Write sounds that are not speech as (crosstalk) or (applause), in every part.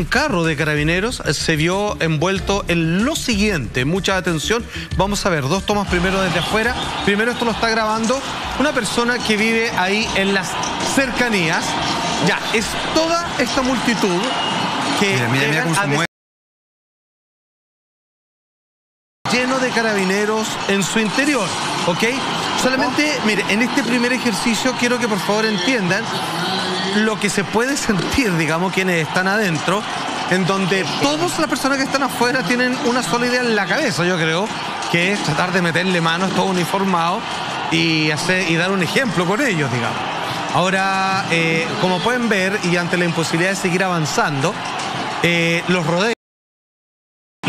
Un carro de carabineros se vio envuelto en lo siguiente, mucha atención, vamos a ver dos tomas primero desde afuera, primero esto lo está grabando una persona que vive ahí en las cercanías, ya, es toda esta multitud que lleno de carabineros en su interior, ¿ok? Solamente, mire, en este primer ejercicio quiero que por favor entiendan lo que se puede (laughs) sentir, digamos, quienes están adentro, en donde todas las personas que están afuera tienen una sola idea en la cabeza, yo creo, que es tratar de meterle manos todo uniformado y, y dar un ejemplo con ellos, digamos. Ahora, eh, como pueden ver, y ante la imposibilidad de seguir avanzando, eh, los rodeos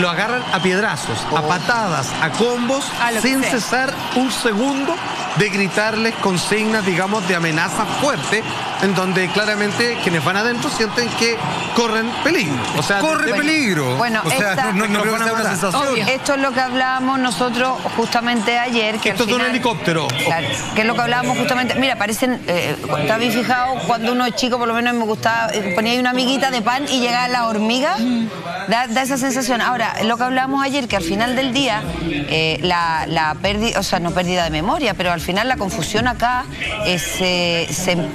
lo agarran a piedrazos, a oh. patadas, a combos, sin cesar un segundo de gritarles consignas, digamos, de amenaza fuerte, en donde claramente quienes van adentro sienten que corren peligro. O sea, corre peligro. Bueno, Esto es lo que hablábamos nosotros justamente ayer. Que esto es de un helicóptero. Claro, que es lo que hablábamos justamente. Mira, parecen, eh, ¿está bien fijado? Cuando uno es chico, por lo menos me gustaba, eh, ponía ahí una amiguita de pan y llegaba la hormiga. Da, esa sensación. Ahora, lo que hablábamos ayer, que al final del día, eh, la, la pérdida, o sea, no pérdida de memoria, pero al al final la confusión acá se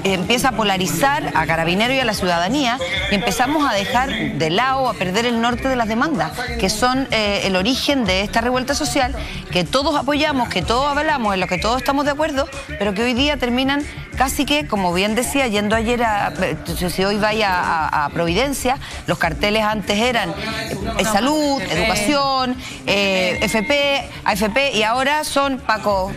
empieza a polarizar a Carabinero y a la ciudadanía y empezamos a dejar de lado, a perder el norte de las demandas, que son eh, el origen de esta revuelta social, que todos apoyamos, que todos avalamos, en lo que todos estamos de acuerdo, pero que hoy día terminan casi que, como bien decía, yendo ayer a, si hoy vaya a, Providencia, los carteles antes eran eh, salud, educación, eh, FP, AFP, y ahora son Paco,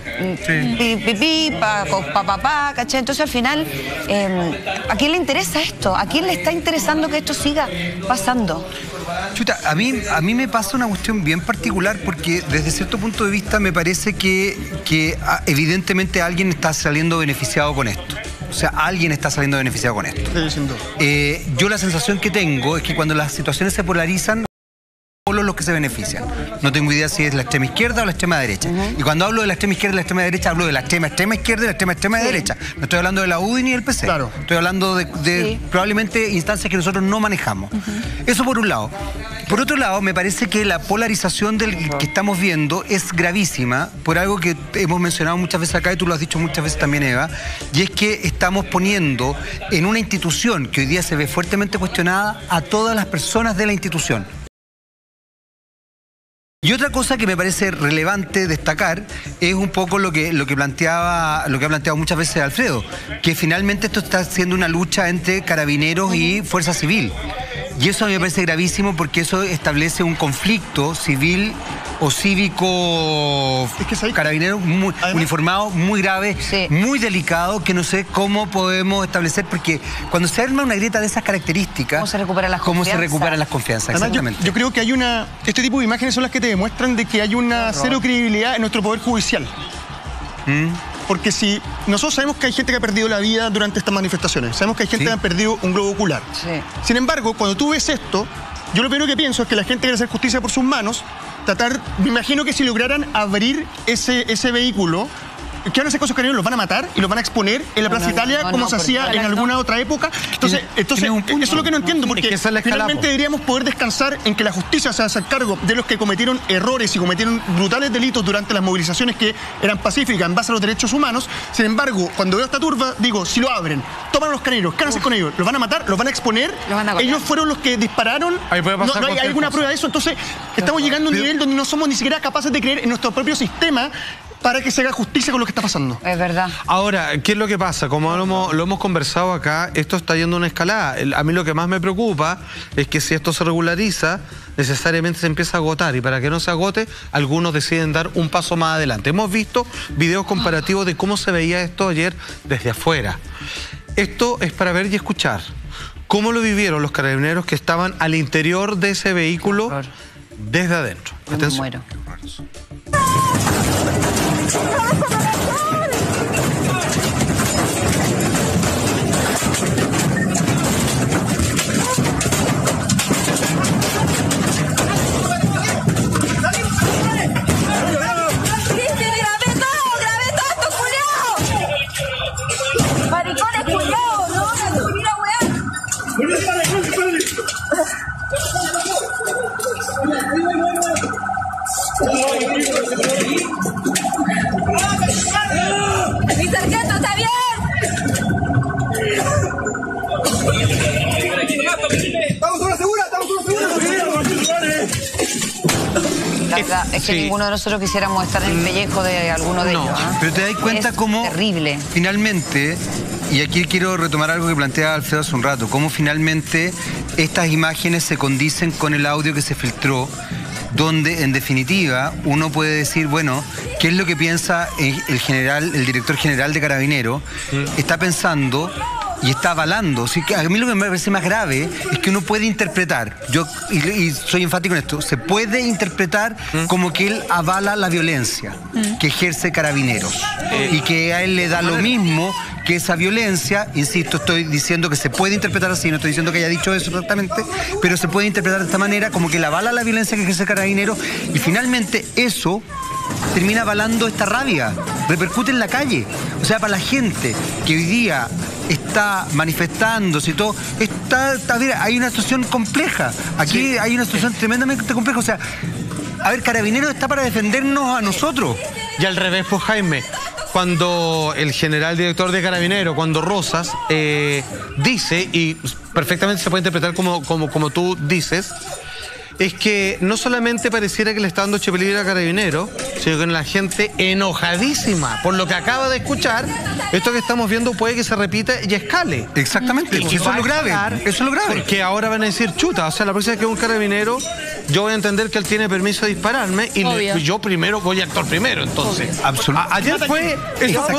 pipí, Paco, papá, ¿cachai? Entonces al final, em, ¿a quién le interesa esto? ¿A quién le está interesando que esto siga pasando? Chuta, a mí, a mí me pasa una cuestión bien particular porque desde cierto punto de vista me parece que, que ah, evidentemente alguien está saliendo beneficiado con esto. O sea, alguien está saliendo beneficiado con esto. Eh, yo la sensación que tengo es que cuando las situaciones se polarizan, los que se benefician. No tengo idea si es la extrema izquierda o la extrema derecha. Y cuando hablo de la extrema izquierda y la extrema derecha, hablo de la extrema extrema izquierda y la extrema extrema derecha. No estoy hablando de la UDI ni del PC. Claro. Estoy hablando de, probablemente instancias que nosotros no manejamos. Eso por un lado. Por otro lado, me parece que la polarización del que estamos viendo es gravísima por algo que hemos mencionado muchas veces acá y tú lo has dicho muchas veces también, Eva, y es que estamos poniendo en una institución que hoy día se ve fuertemente cuestionada a todas las personas de la institución. Y otra cosa que me parece relevante destacar es un poco lo que, lo que planteaba, lo que ha planteado muchas veces Alfredo, que finalmente esto está siendo una lucha entre carabineros y fuerza civil. Y eso a mí me parece gravísimo porque eso establece un conflicto civil o cívico carabinero muy, uniformado, muy grave, muy delicado, que no sé cómo podemos establecer, porque cuando se arma una grieta de esas características... ¿Cómo se recuperan las ¿Cómo se recuperan las confianzas? Exactamente. Yo, creo que hay una... Este tipo de imágenes son las que te demuestran de que hay una cero credibilidad en nuestro Poder Judicial. ¿Mm? Porque si nosotros sabemos que hay gente que ha perdido la vida durante estas manifestaciones, sabemos que hay gente que ha perdido un globo ocular. Sin embargo, cuando tú ves esto, yo lo primero que pienso es que la gente quiere hacer justicia por sus manos, tratar, me imagino que si lograran abrir ese, ese vehículo, ¿Qué van a hacer con esos carabineros? ¿Los van a matar y los van a exponer en la Plaza Italia como se hacía en alguna otra época? Entonces, entonces eso es lo que no entiendo, porque finalmente deberíamos poder descansar en que la justicia se haga cargo de los que cometieron errores y cometieron brutales delitos durante las movilizaciones que eran pacíficas en base a los derechos humanos. Sin embargo, cuando veo esta turba, digo, si lo abren, toman a los carabineros, ¿qué van a hacer con ellos? ¿Los van a matar? ¿Los van a exponer? ellos fueron los que dispararon. no, hay alguna prueba de eso. Entonces, estamos llegando a un nivel donde no somos ni siquiera capaces de creer en nuestro propio sistema para que se haga justicia con lo que está pasando. Es verdad. Ahora, ¿qué es lo que pasa? Como lo hemos, conversado acá, esto está yendo a una escalada. A mí lo que más me preocupa es que si esto se regulariza, necesariamente se empieza a agotar y para que no se agote, algunos deciden dar un paso más adelante. Hemos visto videos comparativos de cómo se veía esto ayer desde afuera. Esto es para ver y escuchar. ¿Cómo lo vivieron los carabineros que estaban al interior de ese vehículo desde adentro? Atención. Maricones culiados, mira, (laughs) weá. Es que Sí. ninguno de nosotros quisiéramos estar en el pellejo de alguno de No. ellos. ¿ah? Pero te das cuenta Es cómo Terrible. finalmente, y aquí quiero retomar algo que planteaba Alfredo hace un rato, cómo finalmente estas imágenes se condicen con el audio que se filtró, donde en definitiva uno puede decir, bueno, ¿qué es lo que piensa el el general, el director general de Carabinero? Está pensando y está avalando. Así que a mí lo que me parece más grave es que uno puede interpretar, yo y, y soy enfático en esto, se puede interpretar como que él avala la violencia que ejerce Carabineros y que a él le da lo mismo que esa violencia, insisto, estoy diciendo que se puede interpretar así, no estoy diciendo que haya dicho eso exactamente, pero se puede interpretar de esta manera como que él avala la violencia que ejerce Carabineros y finalmente eso termina avalando esta rabia, repercute en la calle. O sea, para la gente que hoy día está manifestándose y todo, está, está- mira, hay una situación compleja. Aquí hay una situación tremendamente compleja. O sea, a ver, Carabineros está para defendernos a nosotros. Y al revés, pues Jaime, cuando el general director de Carabinero, cuando Rosas, eh, dice, y perfectamente se puede interpretar como, como, como tú dices, es que no solamente pareciera que le está dando chepeligro a Carabinero, sino que la gente enojadísima por lo que acaba de escuchar, esto que estamos viendo puede que se repita y escale. Exactamente. Y eso es lo grave. Eso es lo grave. Porque ahora van a decir, chuta, o sea, la próxima vez que un carabinero, yo voy a entender que él tiene permiso de dispararme y le- yo primero voy a actuar primero, entonces. Absolut- A- ayer fue,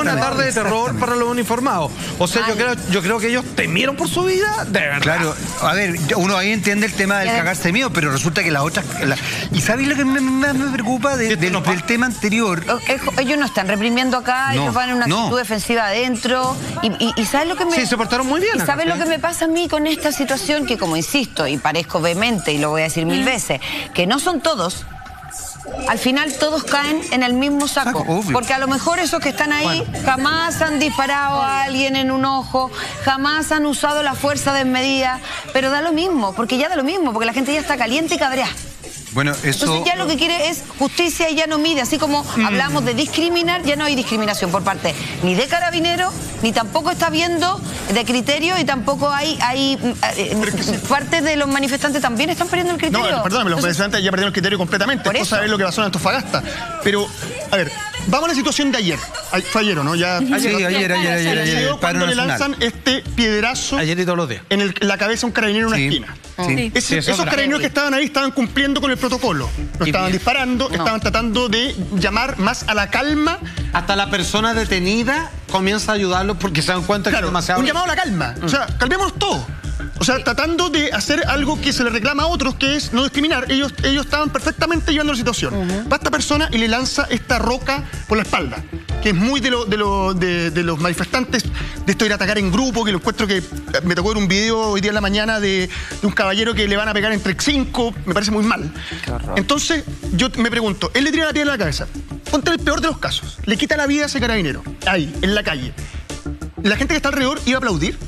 una tarde de terror para los uniformados. O sea, yo creo, yo creo que ellos temieron por su vida, de verdad. Claro, a ver, uno ahí entiende el tema del cagarse de miedo, pero resulta que las otras. la- ¿Y sabéis lo que me- más me, preocupa de- del, no pa- del tema anterior? Eh, Ellos no están reprimiendo acá, No, ellos van en una no. actitud defensiva adentro. Y, y, y ¿sabes lo que me. Sí, se portaron muy bien ¿Y acá, sabes sí. lo que me pasa a mí con esta situación? Que, como insisto, y parezco vehemente, y lo voy a decir mil veces, que no son todos. Al final todos caen en el mismo saco. Porque a lo mejor esos que están ahí jamás han disparado a alguien en un ojo, jamás han usado la fuerza desmedida, pero da lo mismo, porque ya da lo mismo, porque la gente ya está caliente y cabreada. Bueno, eso. Entonces ya lo que quiere es justicia y ya no mide. Así como hablamos de discriminar, ya no hay discriminación por parte ni de carabinero, ni tampoco está viendo de criterio y tampoco hay, hay mm, eh, parte de los manifestantes también están perdiendo el No, criterio. perdóname, los Entonces, manifestantes ya perdieron el criterio completamente. Por Es cosa eso. de ver lo que pasó en Antofagasta. Pero, a ver, vamos a la situación de ayer. Ay, Fue ayer, ¿o ¿no? Ya, Sí, ayer, ayer, ayer, ayer, ayer, cuando le lanzan este piedrazo Ayer y todos los días. en el- la cabeza a un carabinero en una Sí, esquina. sí. Es esos carabineros que estaban ahí estaban cumpliendo con el protocolo. No estaban bien. disparando, estaban tratando de llamar más a la calma. Hasta la persona detenida comienza a ayudarlos porque se dan cuenta que Claro, es demasiado. un llamado a la calma. O sea, calmémonos todos. O sea, tratando de hacer algo que se le reclama a otros, que es no discriminar. Ellos, ellos estaban perfectamente llevando la situación. Va esta persona y le lanza esta roca por la espalda, que es muy de, lo- de, lo- de- de los manifestantes, de esto ir a atacar en grupo, que lo encuentro que eh, me tocó ver un video hoy día en la mañana de, un caballero que le van a pegar entre cinco, me parece muy mal. Entonces, yo me pregunto, él le tira la piedra a la cabeza. Ponte el peor de los casos, le quita la vida a ese carabinero, ahí, en la calle. ¿La gente que está alrededor iba a aplaudir?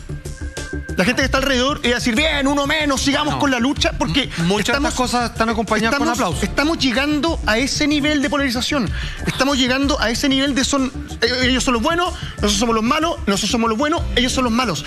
La gente que está alrededor iba a decir, bien, uno menos, sigamos No. con la lucha, porque Muchas de estas cosas están acompañadas con estamos- aplausos. Estamos llegando a ese nivel de polarización. Estamos llegando a ese nivel de son, eh, ellos son los buenos, nosotros somos los malos, nosotros somos los buenos, ellos son los malos.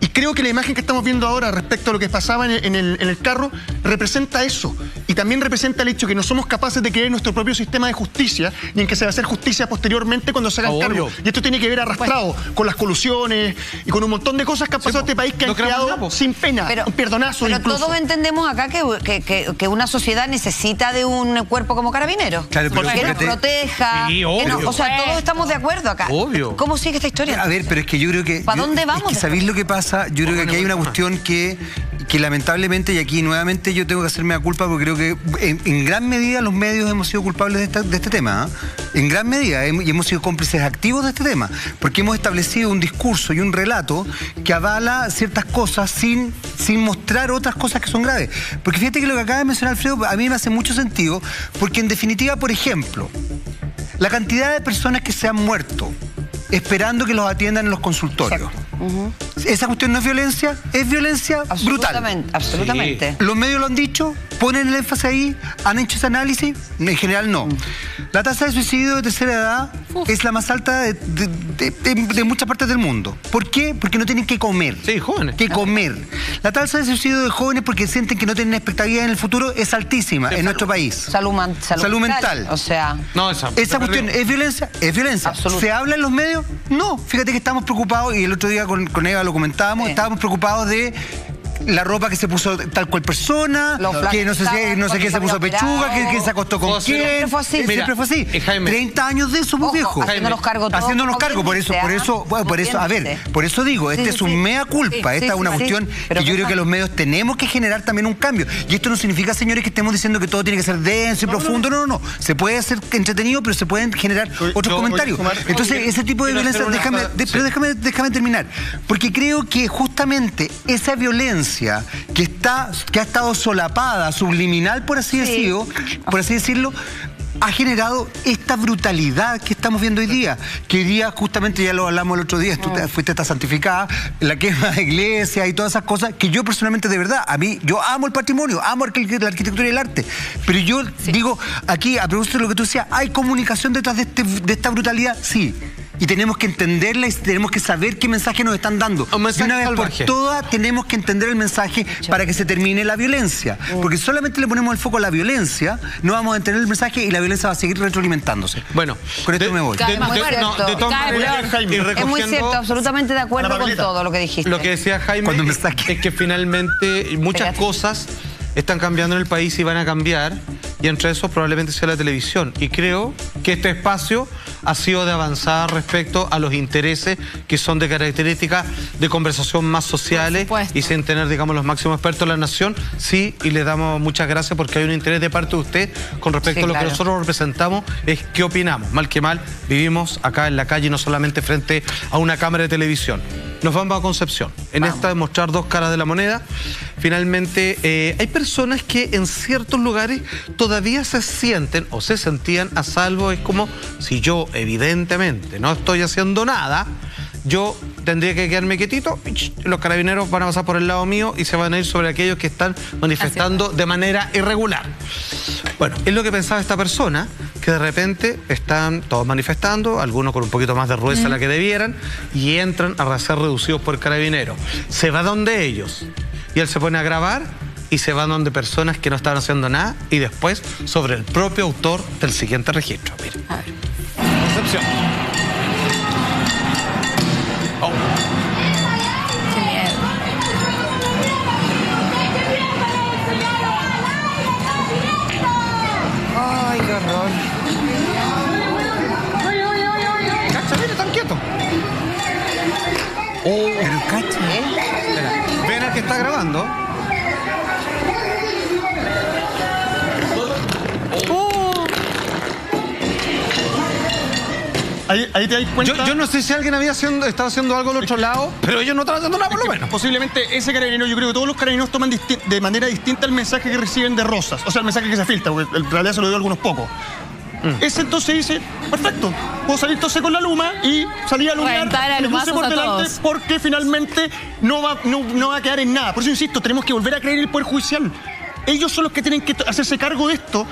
Y creo que la imagen que estamos viendo ahora respecto a lo que pasaba en el, en el- en el carro representa eso. Y también representa el hecho que no somos capaces de crear nuestro propio sistema de justicia y en que se va a hacer justicia posteriormente cuando se hagan Obvio. cargo. Y esto tiene que ver arrastrado con las colusiones y con un montón de cosas que han pasado po. este país que No han creamos creado nada, po. sin pena, un perdonazo pero incluso. todos entendemos acá que, que- que- que una sociedad necesita de un cuerpo como carabinero. Claro, pero que nos proteja. Sí, que obvio. o sea, todos estamos de acuerdo acá. Obvio. ¿Cómo sigue esta historia? A ver, pero es que yo creo que. ¿Pa' yo- dónde es vamos que después? ¿Sabéis lo que pasa? Yo creo que aquí hay una cuestión que, que lamentablemente, y aquí nuevamente yo tengo que hacerme la culpa porque creo que en, en gran medida los medios hemos sido culpables de, esta- de este tema. ¿ah? En gran medida, hem- y hemos sido cómplices activos de este tema. Porque hemos establecido un discurso y un relato que avala ciertas cosas sin, sin mostrar otras cosas que son graves. Porque fíjate que lo que acaba de mencionar Alfredo a mí me hace mucho sentido, porque en definitiva, por ejemplo, la cantidad de personas que se han muerto esperando que los atiendan en los consultorios. Esa cuestión no es violencia, es violencia brutal. Absolutamente, absolutamente. Los medios lo han dicho, ponen el énfasis ahí, han hecho ese análisis, en general no. La tasa de suicidio de tercera edad es la más alta de, de- de- de muchas partes del mundo. ¿Por qué? Porque no tienen que comer. Sí, jóvenes. Que comer. La tasa de suicidio de jóvenes porque sienten que no tienen expectativa en el futuro es altísima en nuestro país. Salud, man- salud, Salud mental. O sea, No, esa. Esa cuestión perdió. es violencia, es violencia. ¿Se habla en los medios? No. Fíjate que estamos preocupados, y el otro día con, con Eva lo comentábamos, Sí. estábamos preocupados de la ropa que se puso tal cual persona, Los que no sé, si- no sé qué se puso pechuga, que, que se acostó con José, quién. siempre fue así. Siempre Mira, fue así. eh, Jaime. 30 años de eso, pues viejo. haciéndonos cargo todos Haciéndonos cargo, por eso, por quien eso, bueno, por eso, a ver, por eso digo, este Sí, es un sí. mea culpa, Sí, esta es una sí, cuestión sí. que yo creo que los medios tenemos que generar también un cambio. Y esto no significa, señores, que estemos diciendo que todo tiene que ser denso y profundo, no, no, no. Se puede hacer entretenido, pero se pueden generar otros yo- comentarios. Entonces, ese tipo de violencia, déjame, de- pero déjame, déjame terminar. Porque creo que justamente esa violencia que está, que ha estado solapada, subliminal, por así decirlo, por así decirlo, ha generado esta brutalidad que estamos viendo hoy día. Que hoy día, justamente ya lo hablamos el otro día, tú te- fuiste esta santificada, la quema de iglesia y todas esas cosas, que yo personalmente, de verdad, a mí, yo amo el patrimonio, amo la arquitectura y el arte. Pero yo digo, aquí, a propósito de lo que tú decías, ¿hay comunicación detrás de, este- de esta brutalidad? Sí. Y tenemos que entenderla y tenemos que saber qué mensaje nos están dando. Un mensaje y una vez salvaje. por todas tenemos que entender el mensaje para que se termine la violencia. Porque solamente le ponemos el foco a la violencia, no vamos a entender el mensaje y la violencia va a seguir retroalimentándose. Bueno, con esto de- me voy. De, no, de todas maneras, y Es muy es muy recogiendo cierto, absolutamente de acuerdo con todo lo que dijiste. Lo que decía Jaime Cuando me saque. es que finalmente muchas cosas están cambiando en el país y van a cambiar, y entre eso probablemente sea la televisión. Y creo que este espacio ha sido de avanzar respecto a los intereses que son de características de conversación más sociales y sin tener, digamos, los máximos expertos de la nación. Sí, y le damos muchas gracias porque hay un interés de parte de usted con respecto Sí, a lo claro. que nosotros representamos, es qué opinamos. Mal que mal, vivimos acá en la calle, no solamente frente a una cámara de televisión. Nos vamos a Concepción. En esta de mostrar dos caras de la moneda, finalmente eh, hay personas que en ciertos lugares todavía se sienten o se sentían a salvo. Es como si yo, evidentemente, no estoy haciendo nada, yo tendría que quedarme quietito, los carabineros van a pasar por el lado mío y se van a ir sobre aquellos que están manifestando de manera irregular. Bueno, es lo que pensaba esta persona, que de repente están todos manifestando, algunos con un poquito más de rudeza de la que debieran, y entran a ser reducidos por carabinero. Se va donde ellos, y él se pone a grabar y se va donde personas que no estaban haciendo nada, y después sobre el propio autor del siguiente registro. Mire. Concepción. Oh, Pero cacha. Espera, ven al que está grabando. Ahí, ahí te das cuenta. Yo, yo no sé si alguien había haciendo, estaba haciendo algo al otro lado, pero ellos no estaban haciendo nada por lo menos. Posiblemente ese carabinero, yo creo que todos los carabineros toman de manera distinta el mensaje que reciben de Rosas. O sea, el mensaje que se filtra, porque en realidad se lo dio a algunos pocos. Mm. Ese entonces dice, perfecto, puedo salir entonces con la luma y salir a alumbrar Reventar a por delante todos. porque finalmente no va, no, no va a quedar en nada. Por eso insisto, tenemos que volver a creer en el Poder Judicial. Ellos son los que tienen que hacerse cargo de esto,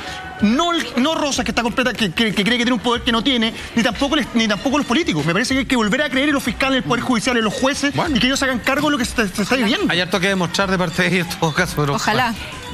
no, no Rosas, que está completa, que, que- que cree que tiene un poder que no tiene, ni tampoco, les- ni tampoco los políticos. Me parece que hay que volver a creer en los fiscales, en el Poder Judicial, en los jueces, Bueno. y que ellos hagan cargo de lo que se, se está viviendo. Hay harto que demostrar de parte de ellos en todo caso, pero. Ojalá.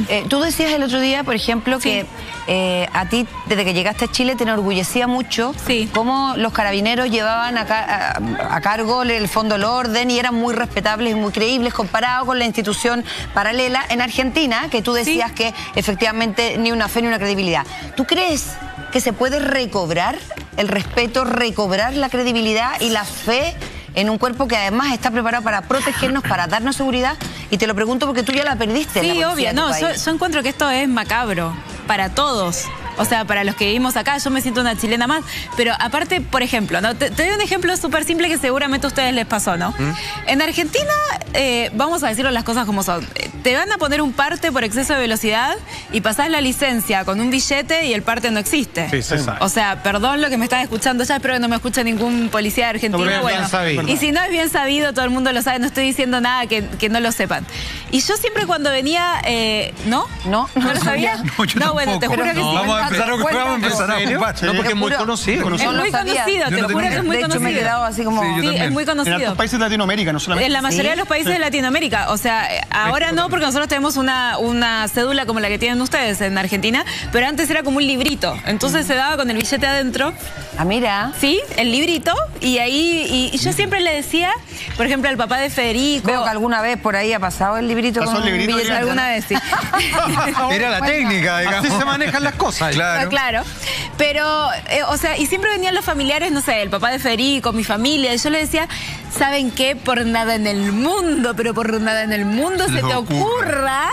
Eh, tú decías el otro día, por ejemplo, Sí. que eh, a ti, desde que llegaste a Chile, te enorgullecía mucho Sí. cómo los carabineros llevaban a, ca- a- a cargo el fondo del orden y eran muy respetables y muy creíbles comparado con la institución paralela en Argentina, que tú decías que efectivamente ni una fe ni una credibilidad. ¿Tú crees que se puede recobrar el respeto, recobrar la credibilidad y la fe? En un cuerpo que además está preparado para protegernos, para darnos seguridad. Y te lo pregunto porque tú ya la perdiste. en la Sí, obvio. No, yo encuentro que esto es macabro para todos. O sea, para los que vivimos acá, yo me siento una chilena más. Pero aparte, por ejemplo, ¿no? te, te doy un ejemplo súper simple que seguramente a ustedes les pasó, ¿no? ¿Mm? En Argentina, eh, vamos a decirlo las cosas como son. Te van a poner un parte por exceso de velocidad y pasás la licencia con un billete y el parte no existe. Sí, sabe. O sea, perdón lo que me están escuchando ya, espero que no me escuche ningún policía de Argentina. No, pero es bien bueno, sabido. y si no es bien sabido, todo el mundo lo sabe, no estoy diciendo nada que, que no lo sepan. Y yo siempre cuando venía, eh, ¿no? No, ¿No lo sabía? (laughs) No, yo bueno, te juro que No, sí. vamos a empezar a, vamos a, empezar a ¿En ocupar. No, porque es muy conocido. Es lo muy conocido, te no juro que es muy De hecho, me he conocido. quedado así como... Sí, es muy En conocido. hartos países de Latinoamérica, no solamente. En la mayoría de los países de Latinoamérica. O sea, eh, ahora no, porque nosotros tenemos una, una cédula como la que tienen ustedes en Argentina, pero antes era como un librito. Entonces se daba con el billete adentro, Ah, mira. ¿sí? El librito. Y ahí, y, y yo siempre le decía, por ejemplo, al papá de Federico. Veo que alguna vez por ahí ha pasado el librito Pasó con el librito, billete. Alguna vez, sí. (laughs) Era la técnica, digamos. Así se manejan las cosas. Claro. Claro. Pero, eh, o sea, y siempre venían los familiares, no sé, el papá de Federico, mi familia, y yo le decía, ¿saben qué? Por nada en el mundo, pero por nada en el mundo se te ocurra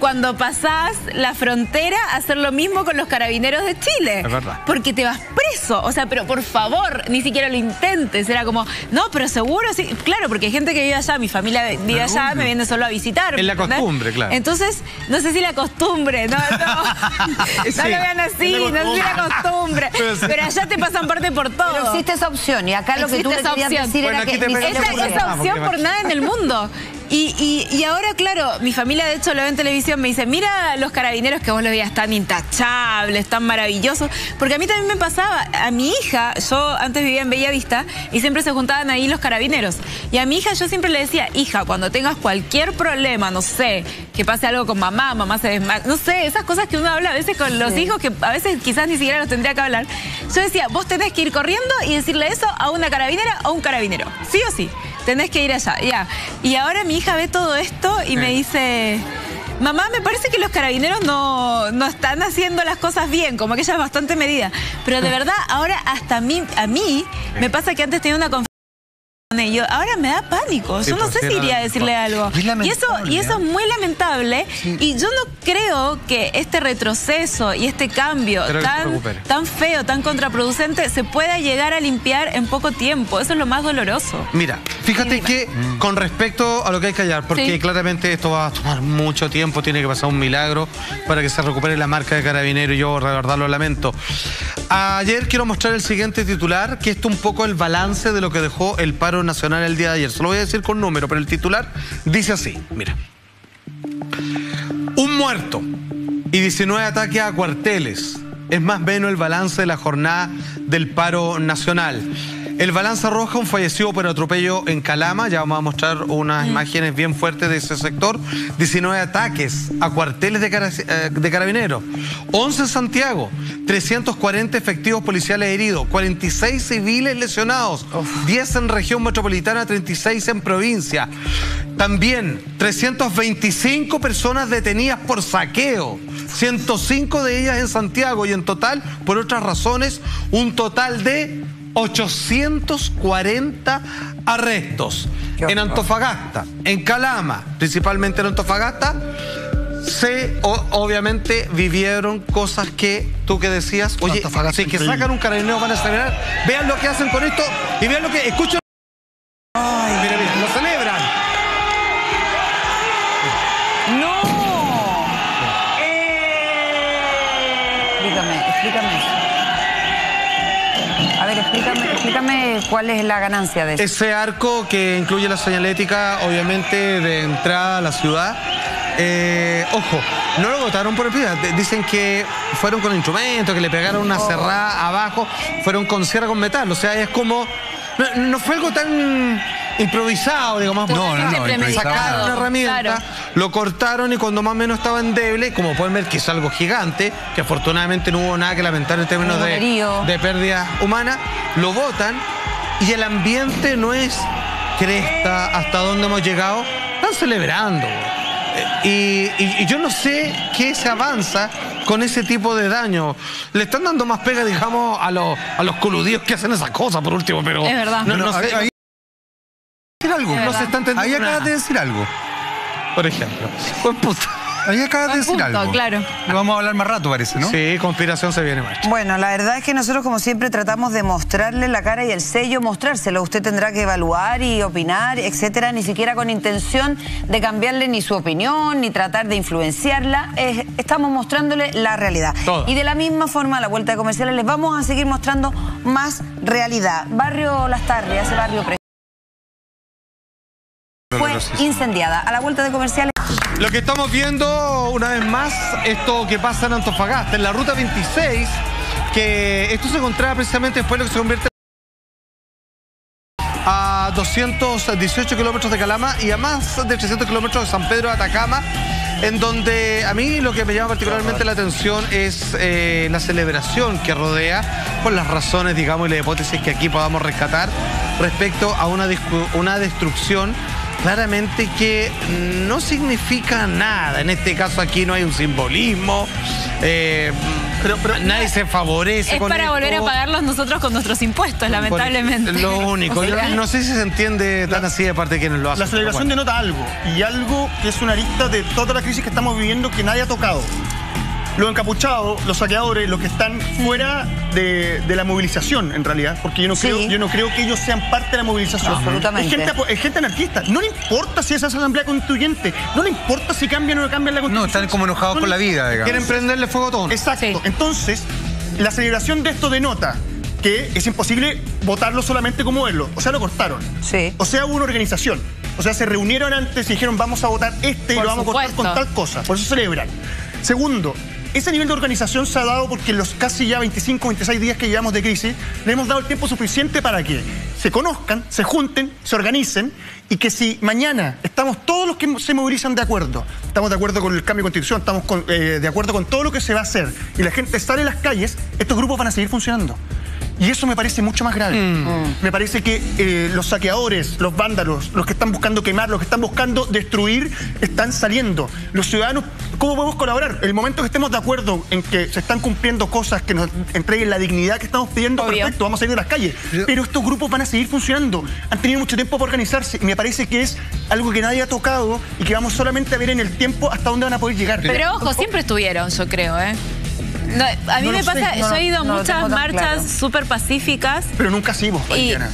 cuando pasás la frontera a hacer lo mismo con los carabineros de Chile. Es verdad. Porque te vas preso. O sea, pero por favor, ni siquiera lo intentes. Era como, no, pero seguro sí. Claro, porque hay gente que vive allá, mi familia vive allá, me viene solo a visitar. Es la costumbre, claro. Entonces, no sé si la costumbre, no, (laughs) no. Sí. No lo vean así, no si la costumbre. (laughs) Pero allá te pasan parte por todo. Pero existe esa opción y acá lo que tú le querías opción. decir Bueno, era que esa, esa opción por nada en el mundo. Y, y- y ahora, claro, mi familia de hecho lo ve en televisión, me dice, mira los carabineros que vos los veías tan intachables, tan maravillosos. Porque a mí también me pasaba, a mi hija, yo antes vivía en Bellavista y siempre se juntaban ahí los carabineros. Y a mi hija yo siempre le decía, hija, cuando tengas cualquier problema, no sé, que pase algo con mamá, mamá se desmaya, no sé, esas cosas que uno habla a veces con los hijos que a veces quizás ni siquiera los tendría que hablar. Yo decía, vos tenés que ir corriendo y decirle eso a una carabinera o a un carabinero. Sí o sí. Tenés que ir allá, ya. Y ahora mi hija ve todo esto y me dice, mamá, me parece que los carabineros no, no están haciendo las cosas bien, como que ella es bastante medida. Pero de verdad, ahora hasta a mí, a mí me pasa que antes tenía una conferencia con ellos, ahora me da pánico. Sí, Yo no pues, sé si iría a decirle algo. Es Y eso, y eso es ¿eh? muy lamentable. Y yo no creo que este retroceso y este cambio tan, feo, tan contraproducente, se pueda llegar a limpiar en poco tiempo. Eso es lo más doloroso. Mira, fíjate Sí, que con respecto a lo que hay que hallar, porque Sí. claramente esto va a tomar mucho tiempo, tiene que pasar un milagro para que se recupere la marca de carabinero y yo de verdad lo lamento. Ayer quiero mostrar el siguiente titular, que esto un poco el balance de lo que dejó el paro nacional el día de ayer. Se lo voy a decir con número, pero el titular dice así, mira. Un muerto y 19 ataques a cuarteles. Es más o menos el balance de la jornada del paro nacional. El balance arroja un fallecido por atropello en Calama. Ya vamos a mostrar unas imágenes bien fuertes de ese sector. 19 ataques a cuarteles de, cara- eh, de carabineros. 11 en Santiago. 340 efectivos policiales heridos. 46 civiles lesionados. 10 en región metropolitana, 36 en provincia. También 325 personas detenidas por saqueo, 105 de ellas en Santiago y en total, por otras razones, un total de 840 arrestos. En. Antofagasta, en Calama, principalmente en Antofagasta, se o- obviamente vivieron cosas que tú que decías, oye, Antofagasta, si que sacan un carabinero van a celebrar, vean lo que hacen con esto y vean lo que escuchan. Cuál es la ganancia de eso. Ese arco que incluye la señalética, obviamente, de entrada a la ciudad. eh, ojo, no lo votaron por el PIB. D- Dicen que fueron con instrumentos, que le pegaron una cerrada abajo, fueron con sierra con metal. O sea, es como. No, no fue algo tan improvisado, digamos. No, no, no. Sacaron una herramienta, Claro. lo cortaron y cuando más o menos estaba endeble, como pueden ver que es algo gigante, que afortunadamente no hubo nada que lamentar en términos de, de pérdida humana, lo votan y el ambiente no es cresta hasta dónde hemos llegado, están celebrando. Eh, Y, y- y yo no sé qué se avanza con ese tipo de daño. Le están dando más pega, digamos, a los, a los coludidos que hacen esas cosas, por último, pero... Es verdad. No, no ahí- sé, ahí- decir algo. Es no se está entendiendo Ahí acabas nada. de decir algo. por ejemplo. Buen punto. Ahí acabas de decir punto, algo. claro. Lo vamos a hablar más rato, parece, ¿no? Sí, conspiración se viene maestro. Bueno, la verdad es que nosotros como siempre tratamos de mostrarle la cara y el sello, mostrárselo. Usted tendrá que evaluar y opinar, etcétera, ni siquiera con intención de cambiarle ni su opinión, ni tratar de influenciarla. Estamos mostrándole la realidad. Todo. Y de la misma forma, a la vuelta de comerciales les vamos a seguir mostrando más realidad. Barrio Las Tarrias, ese barrio pre- fue incendiada. A la vuelta de comerciales. Lo que estamos viendo una vez más, esto que pasa en Antofagasta, en la ruta 26, que esto se encontraba precisamente después de lo que se convierte a 218 kilómetros de Calama y a más de 300 kilómetros de San Pedro de Atacama, en donde a mí lo que me llama particularmente la atención es eh, la celebración que rodea, por las razones, digamos, y la hipótesis que aquí podamos rescatar respecto a una, una destrucción claramente que no significa nada. En este caso aquí no hay un simbolismo, eh, Pero- pero- nadie se favorece Es con para volver a pagarlos nosotros con nuestros impuestos, lamentablemente. Lo único. (laughs) O Yo sea, no sé si se entiende tan así de parte de quienes lo hacen. La celebración bueno. denota algo, y algo que es una arista de toda la crisis que estamos viviendo que nadie ha tocado. Los encapuchados, los saqueadores, los que están fuera de, de la movilización, en realidad, porque yo no, Sí. creo, yo no creo que ellos sean parte de la movilización. Absolutamente. Es gente, es gente anarquista. No le importa si esa es asamblea constituyente, no le importa si cambian o no cambian la No, constitución. están como enojados No con la vida, digamos. Quieren prenderle fuego a todo. Exacto. Sí. Entonces, la celebración de esto denota que es imposible votarlo solamente como verlo. O sea, lo cortaron. Sí. O sea, hubo una organización. O sea, se reunieron antes y dijeron vamos a votar este y lo vamos a cortar con tal cosa. Por eso celebran. Segundo, ese nivel de organización se ha dado porque en los casi ya 25, 26 días que llevamos de crisis, le hemos dado el tiempo suficiente para que se conozcan, se junten, se organicen y que si mañana estamos todos los que se movilizan de acuerdo, estamos de acuerdo con el cambio de constitución, estamos eh, de acuerdo con todo lo que se va a hacer y la gente sale a las calles, estos grupos van a seguir funcionando. Y eso me parece mucho más grave. Me parece que eh, los saqueadores, los vándalos, los que están buscando quemar, los que están buscando destruir, están saliendo. Los ciudadanos, ¿cómo podemos colaborar? El momento que estemos de acuerdo en que se están cumpliendo cosas que nos entreguen la dignidad que estamos pidiendo, Obvio. perfecto, vamos a salir de las calles. Pero estos grupos van a seguir funcionando. Han tenido mucho tiempo para organizarse y me parece que es algo que nadie ha tocado y que vamos solamente a ver en el tiempo hasta dónde van a poder llegar. Pero ojo, siempre estuvieron, yo creo, ¿eh? No, a mí No me sé, pasa, no, yo he ido a muchas marchas claro. súper pacíficas Pero nunca y Mariana.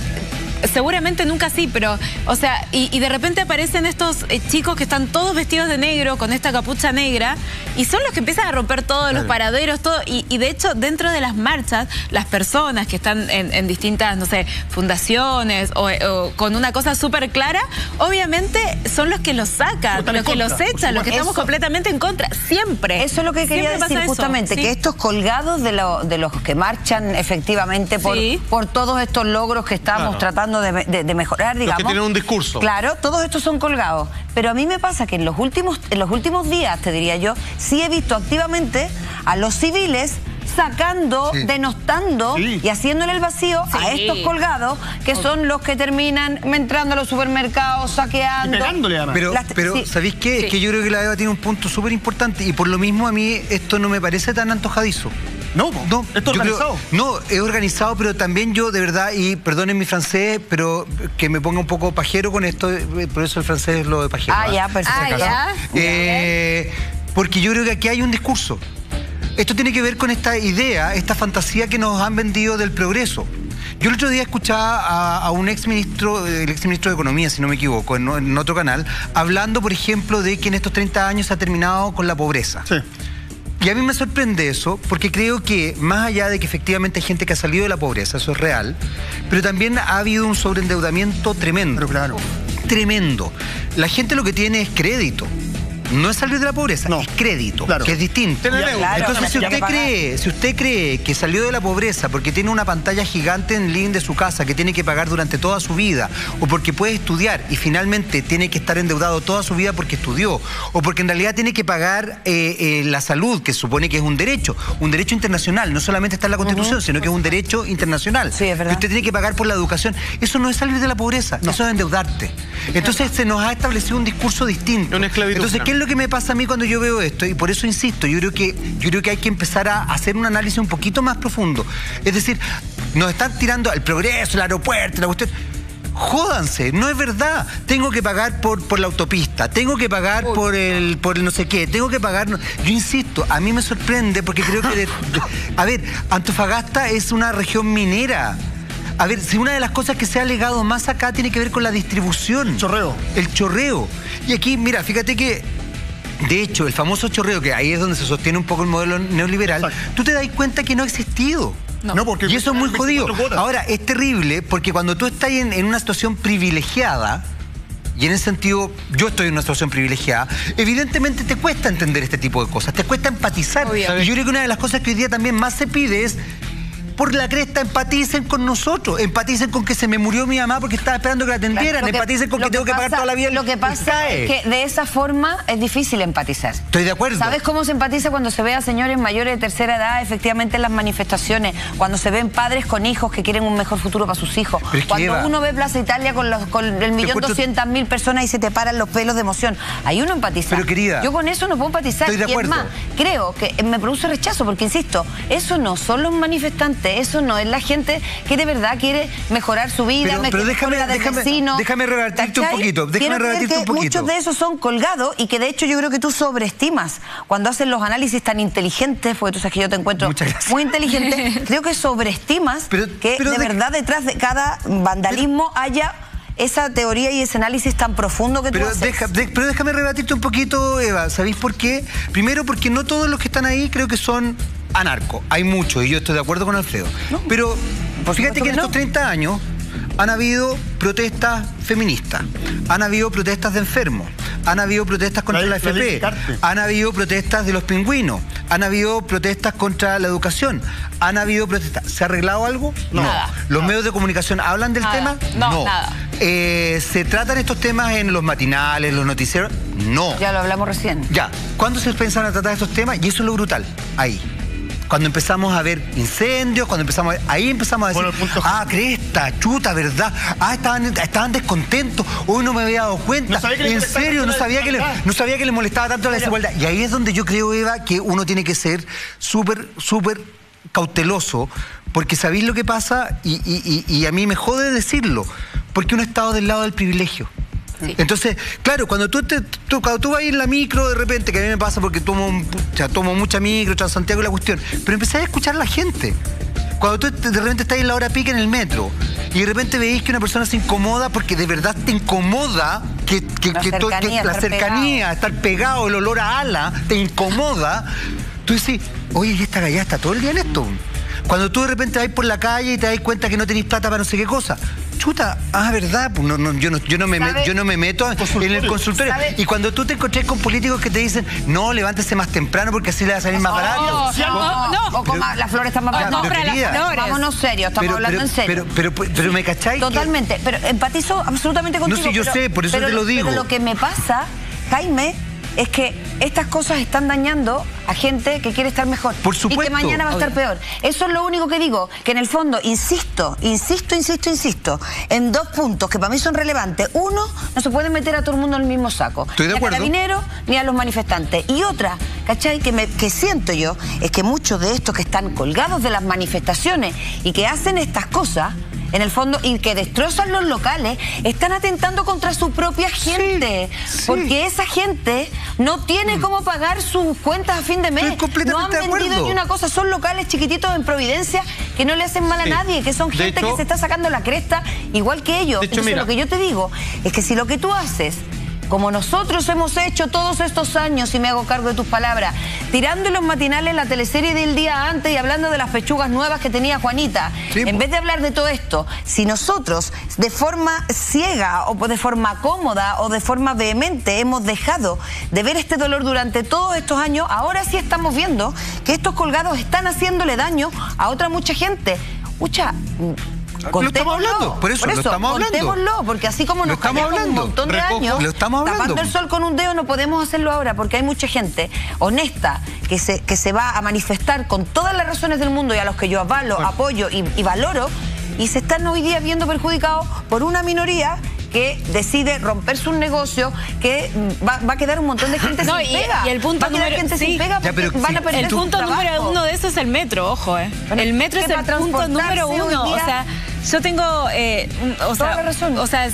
Seguramente nunca sí, pero, o sea, y, y de repente aparecen estos eh, chicos que están todos vestidos de negro, con esta capucha negra, y son los que empiezan a romper todos los paraderos, todo, y, y de hecho, dentro de las marchas, las personas que están en, en distintas, no sé, fundaciones o, o con una cosa súper clara, obviamente son los que los sacan, los que los echan, los que estamos completamente en contra, siempre. Eso es lo que quería decir eso, justamente, sí. que estos colgados de, lo- de los que marchan efectivamente por, Sí. por todos estos logros que estamos Claro. tratando de, de- de mejorar, Los digamos. que tienen un discurso. Claro, todos estos son colgados. Pero a mí me pasa que en los últimos, en los últimos días, te diría yo, sí he visto activamente a los civiles sacando, Sí. denostando Sí. y haciéndole el vacío a estos colgados que son los que terminan entrando a los supermercados, saqueando. Y pegándole además. Pero, Las- pero sí. ¿sabéis qué? Sí. Es que yo creo que la Eva tiene un punto súper importante y por lo mismo a mí esto no me parece tan antojadizo. No. No, esto es yo creo- organizado. no, es organizado, pero también yo de verdad, y perdonen mi francés, pero que me ponga un poco pajero con esto, eh, por eso el francés es lo de pajero. Ah, ¿ah? ya, perfecto. Ah, ya. Eh, porque yo creo que aquí hay un discurso. Esto tiene que ver con esta idea, esta fantasía que nos han vendido del progreso. Yo el otro día escuchaba a, a un exministro, el exministro de Economía, si no me equivoco, en, en otro canal, hablando, por ejemplo, de que en estos 30 años se ha terminado con la pobreza. Sí. Y a mí me sorprende eso, porque creo que más allá de que efectivamente hay gente que ha salido de la pobreza, eso es real, pero también ha habido un sobreendeudamiento tremendo. Pero claro. Tremendo. La gente lo que tiene es crédito. No es salir de la pobreza, No. es crédito, Claro. que es distinto. Claro, Entonces, si usted cree, si usted cree que salió de la pobreza porque tiene una pantalla gigante en el living de su casa que tiene que pagar durante toda su vida, o porque puede estudiar y finalmente tiene que estar endeudado toda su vida porque estudió, o porque en realidad tiene que pagar eh, eh, la salud, que supone que es un derecho, un derecho internacional, no solamente está en la Constitución, sino que es un derecho internacional. Sí, es verdad. Que usted tiene que pagar por la educación. Eso no es salir de la pobreza, eso es endeudarte. Entonces se nos ha establecido un discurso distinto. Una esclavitud, Entonces. ¿qué es lo que me pasa a mí cuando yo veo esto? Y por eso insisto, yo creo que, yo creo que hay que empezar a hacer un análisis un poquito más profundo. Es decir, nos están tirando el progreso, el aeropuerto, la cuestión. Jódanse, no es verdad. Tengo que pagar por, por la autopista, tengo que pagar por el, por el no sé qué, tengo que pagar. Yo insisto, a mí me sorprende porque creo que. de- a ver, Antofagasta es una región minera. A ver, si una de las cosas que se ha alegado más acá tiene que ver con la distribución. Chorreo. El chorreo. Y aquí, mira, fíjate que de hecho, el famoso chorreo, que ahí es donde se sostiene un poco el modelo neoliberal, Exacto. tú te das cuenta que no ha existido. No, porque y eso es muy 24 jodido. Ahora, es terrible porque cuando tú estás en, en una situación privilegiada, y en ese sentido yo estoy en una situación privilegiada, evidentemente te cuesta entender este tipo de cosas, te cuesta empatizar. Obvio. Y yo creo que una de las cosas que hoy día también más se pide es por la cresta empaticen con nosotros, empaticen con que se me murió mi mamá porque estaba esperando que la atendieran, que- empaticen con que tengo que pagar toda la vida Lo que pasa es que de esa forma es difícil empatizar. Estoy de acuerdo. ¿Sabes cómo se empatiza cuando se ve a señores mayores de tercera edad efectivamente en las manifestaciones? Cuando se ven padres con hijos que quieren un mejor futuro para sus hijos. Pero es que, cuando Eva, uno ve Plaza Italia con, los, con el millón doscientas mil personas y se te paran los pelos de emoción. Ahí uno empatiza. Pero, querida, Yo con eso no puedo empatizar. estoy de Y es acuerdo. más, creo que me produce rechazo porque, insisto, eso no son los manifestantes, eso no es la gente que de verdad quiere mejorar su vida, Pero- pero déjame- la del déjame- vecino. déjame rebatirte un poquito, déjame rebatirte un poquito. Muchos de esos son colgados y que de hecho yo creo que tú sobreestimas cuando hacen los análisis tan inteligentes, porque tú sabes que yo te encuentro muy inteligente, (laughs) creo que sobreestimas Pero- que de de- verdad detrás de cada vandalismo haya esa teoría y ese análisis tan profundo que tú Pero, haces. deja- de- pero déjame rebatirte un poquito, Eva. ¿Sabéis por qué? Primero, porque no todos los que están ahí creo que son anarcos. Hay muchos, y yo estoy de acuerdo con Alfredo. Pero por fíjate que en estos no. 30 años han habido protestas feministas, han habido protestas de enfermos, han habido protestas contra La- la, FP, han habido protestas de los pingüinos, han habido protestas contra la educación, han habido protestas. ¿Se ha arreglado algo? No. Nada. ¿Los medios de comunicación hablan del Nada. tema? No, nada. Eh, ¿Se tratan estos temas en los matinales, los noticieros? No. Ya lo hablamos recién. Ya. ¿Cuándo se empezaron a tratar estos temas? Y eso es lo brutal. Ahí. Cuando empezamos a ver incendios, cuando empezamos a ahí empezamos a decir, Bueno, punto- ah, cresta, chuta, ¿verdad? Ah, estaban, estaban descontentos, hoy no me había dado cuenta. No en serio, no sabía, que le, no sabía que le molestaba tanto la desigualdad. Y ahí es donde yo creo, Eva, que uno tiene que ser súper, súper cauteloso, porque sabéis lo que pasa, y, y- y- y a mí me jode decirlo, porque uno ha estado del lado del privilegio. Sí. Entonces, claro, cuando tú, te, tú, cuando tú vas en la micro de repente, que a mí me pasa porque tomo, un- pucha, tomo mucha micro, Transantiago y la cuestión, pero empecé a escuchar a la gente. Cuando tú te- de repente estás en la hora pica en el metro y de repente veis que una persona se incomoda porque de verdad te incomoda que, que- La que to- que cercanía, la estar cercanía, estar pegado, el olor a ala, te incomoda, tú dices, oye, ¿y esta gallada está todo el día en esto? Cuando tú de repente vas por la calle y te das cuenta que no tenés plata para no sé qué cosa. Chuta, ah, verdad, pues no, no, yo, no, yo, no me, ¿Sabe? met- yo no me meto en el consultorio. ¿Sabe? Y cuando tú te encontrás con políticos que te dicen, no, levántese más temprano porque así le va a salir más barato. no, No, no. o coma, las flores están más baratas. pero las querida, flores. Vámonos serios, estamos hablando en serio. Pero, pero, pero, me cacháis. que- Totalmente, pero empatizo absolutamente contigo. sí, yo pero- sé, por eso pero te lo lo- digo. Pero lo que me pasa, Jaime, es que estas cosas están dañando a gente que quiere estar mejor. Por Y que supuesto. mañana va a estar peor. Eso es lo único que digo, que en el fondo, insisto, insisto, insisto, insisto, en dos puntos que para mí son relevantes. Uno, no se puede meter a todo el mundo en el mismo saco. Estoy de ni acuerdo. a carabineros ni a los manifestantes. Y otra, ¿cachai? Que, me, que siento yo, es que muchos de estos que están colgados de las manifestaciones y que hacen estas cosas, en el fondo, y que destrozan los locales, están atentando contra su propia gente. sí. Porque esa gente no tiene cómo pagar sus cuentas a fin de mes. No han vendido ni una cosa, son locales chiquititos en Providencia que no le hacen mal a Sí. nadie, que son De gente hecho- que se está sacando la cresta igual que ellos. De hecho, Entonces, mira. lo que yo te digo es que si lo que tú haces como nosotros hemos hecho todos estos años, y me hago cargo de tus palabras, tirando en los matinales la teleserie del día antes y hablando de las pechugas nuevas que tenía Juanita, Sí, en po. vez de hablar de todo esto, si nosotros de forma ciega o de forma cómoda o de forma vehemente hemos dejado de ver este dolor durante todos estos años, ahora sí estamos viendo que estos colgados están haciéndole daño a otra mucha gente. Mucha. Lo estamos hablando, por eso, lo estamos hablando. Contémoslo, porque así como nos estamos callamos un hablando. montón de Recojo, años, lo estamos hablando. tapando el sol con un dedo no podemos hacerlo ahora, porque hay mucha gente honesta que se, que se va a manifestar con todas las razones del mundo y a los que yo avalo, apoyo y, y valoro, y se están hoy día viendo perjudicados por una minoría que decide romperse un negocio que mm, va, va a quedar un montón de gente (laughs) No, sin y- pega. y el punto va a quedar número- gente sí. sin pega Ya, porque pero van a perder El punto número uno de eso es el metro, ojo, eh. Bueno, el metro es el punto número uno. O día- sea, yo tengo, eh, un- o, Toda sea, la razón. o sea,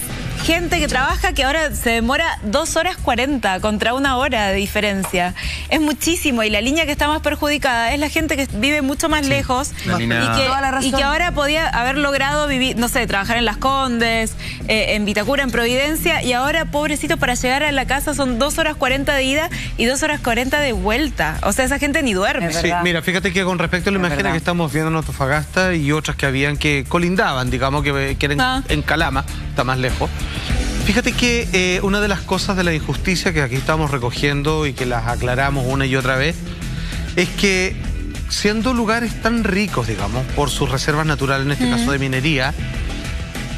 gente que trabaja que ahora se demora dos horas 40 contra una hora de diferencia. Es muchísimo y la línea que está más perjudicada es la gente que vive mucho más lejos la y, que, y que ahora podía haber logrado vivir, no sé, trabajar en Las Condes, eh, en Vitacura, en Providencia y ahora, pobrecito, para llegar a la casa son dos horas 40 de ida y dos horas 40 de vuelta. O sea, esa gente ni duerme. Sí, mira, fíjate que con respecto a la Es imagen verdad. que estamos viendo en Antofagasta y otras que habían que colindaban, digamos, que, que eran Ah. en Calama, está más lejos. Fíjate que eh, una de las cosas de la injusticia que aquí estamos recogiendo y que las aclaramos una y otra vez es que siendo lugares tan ricos, digamos, por sus reservas naturales, en este caso de minería,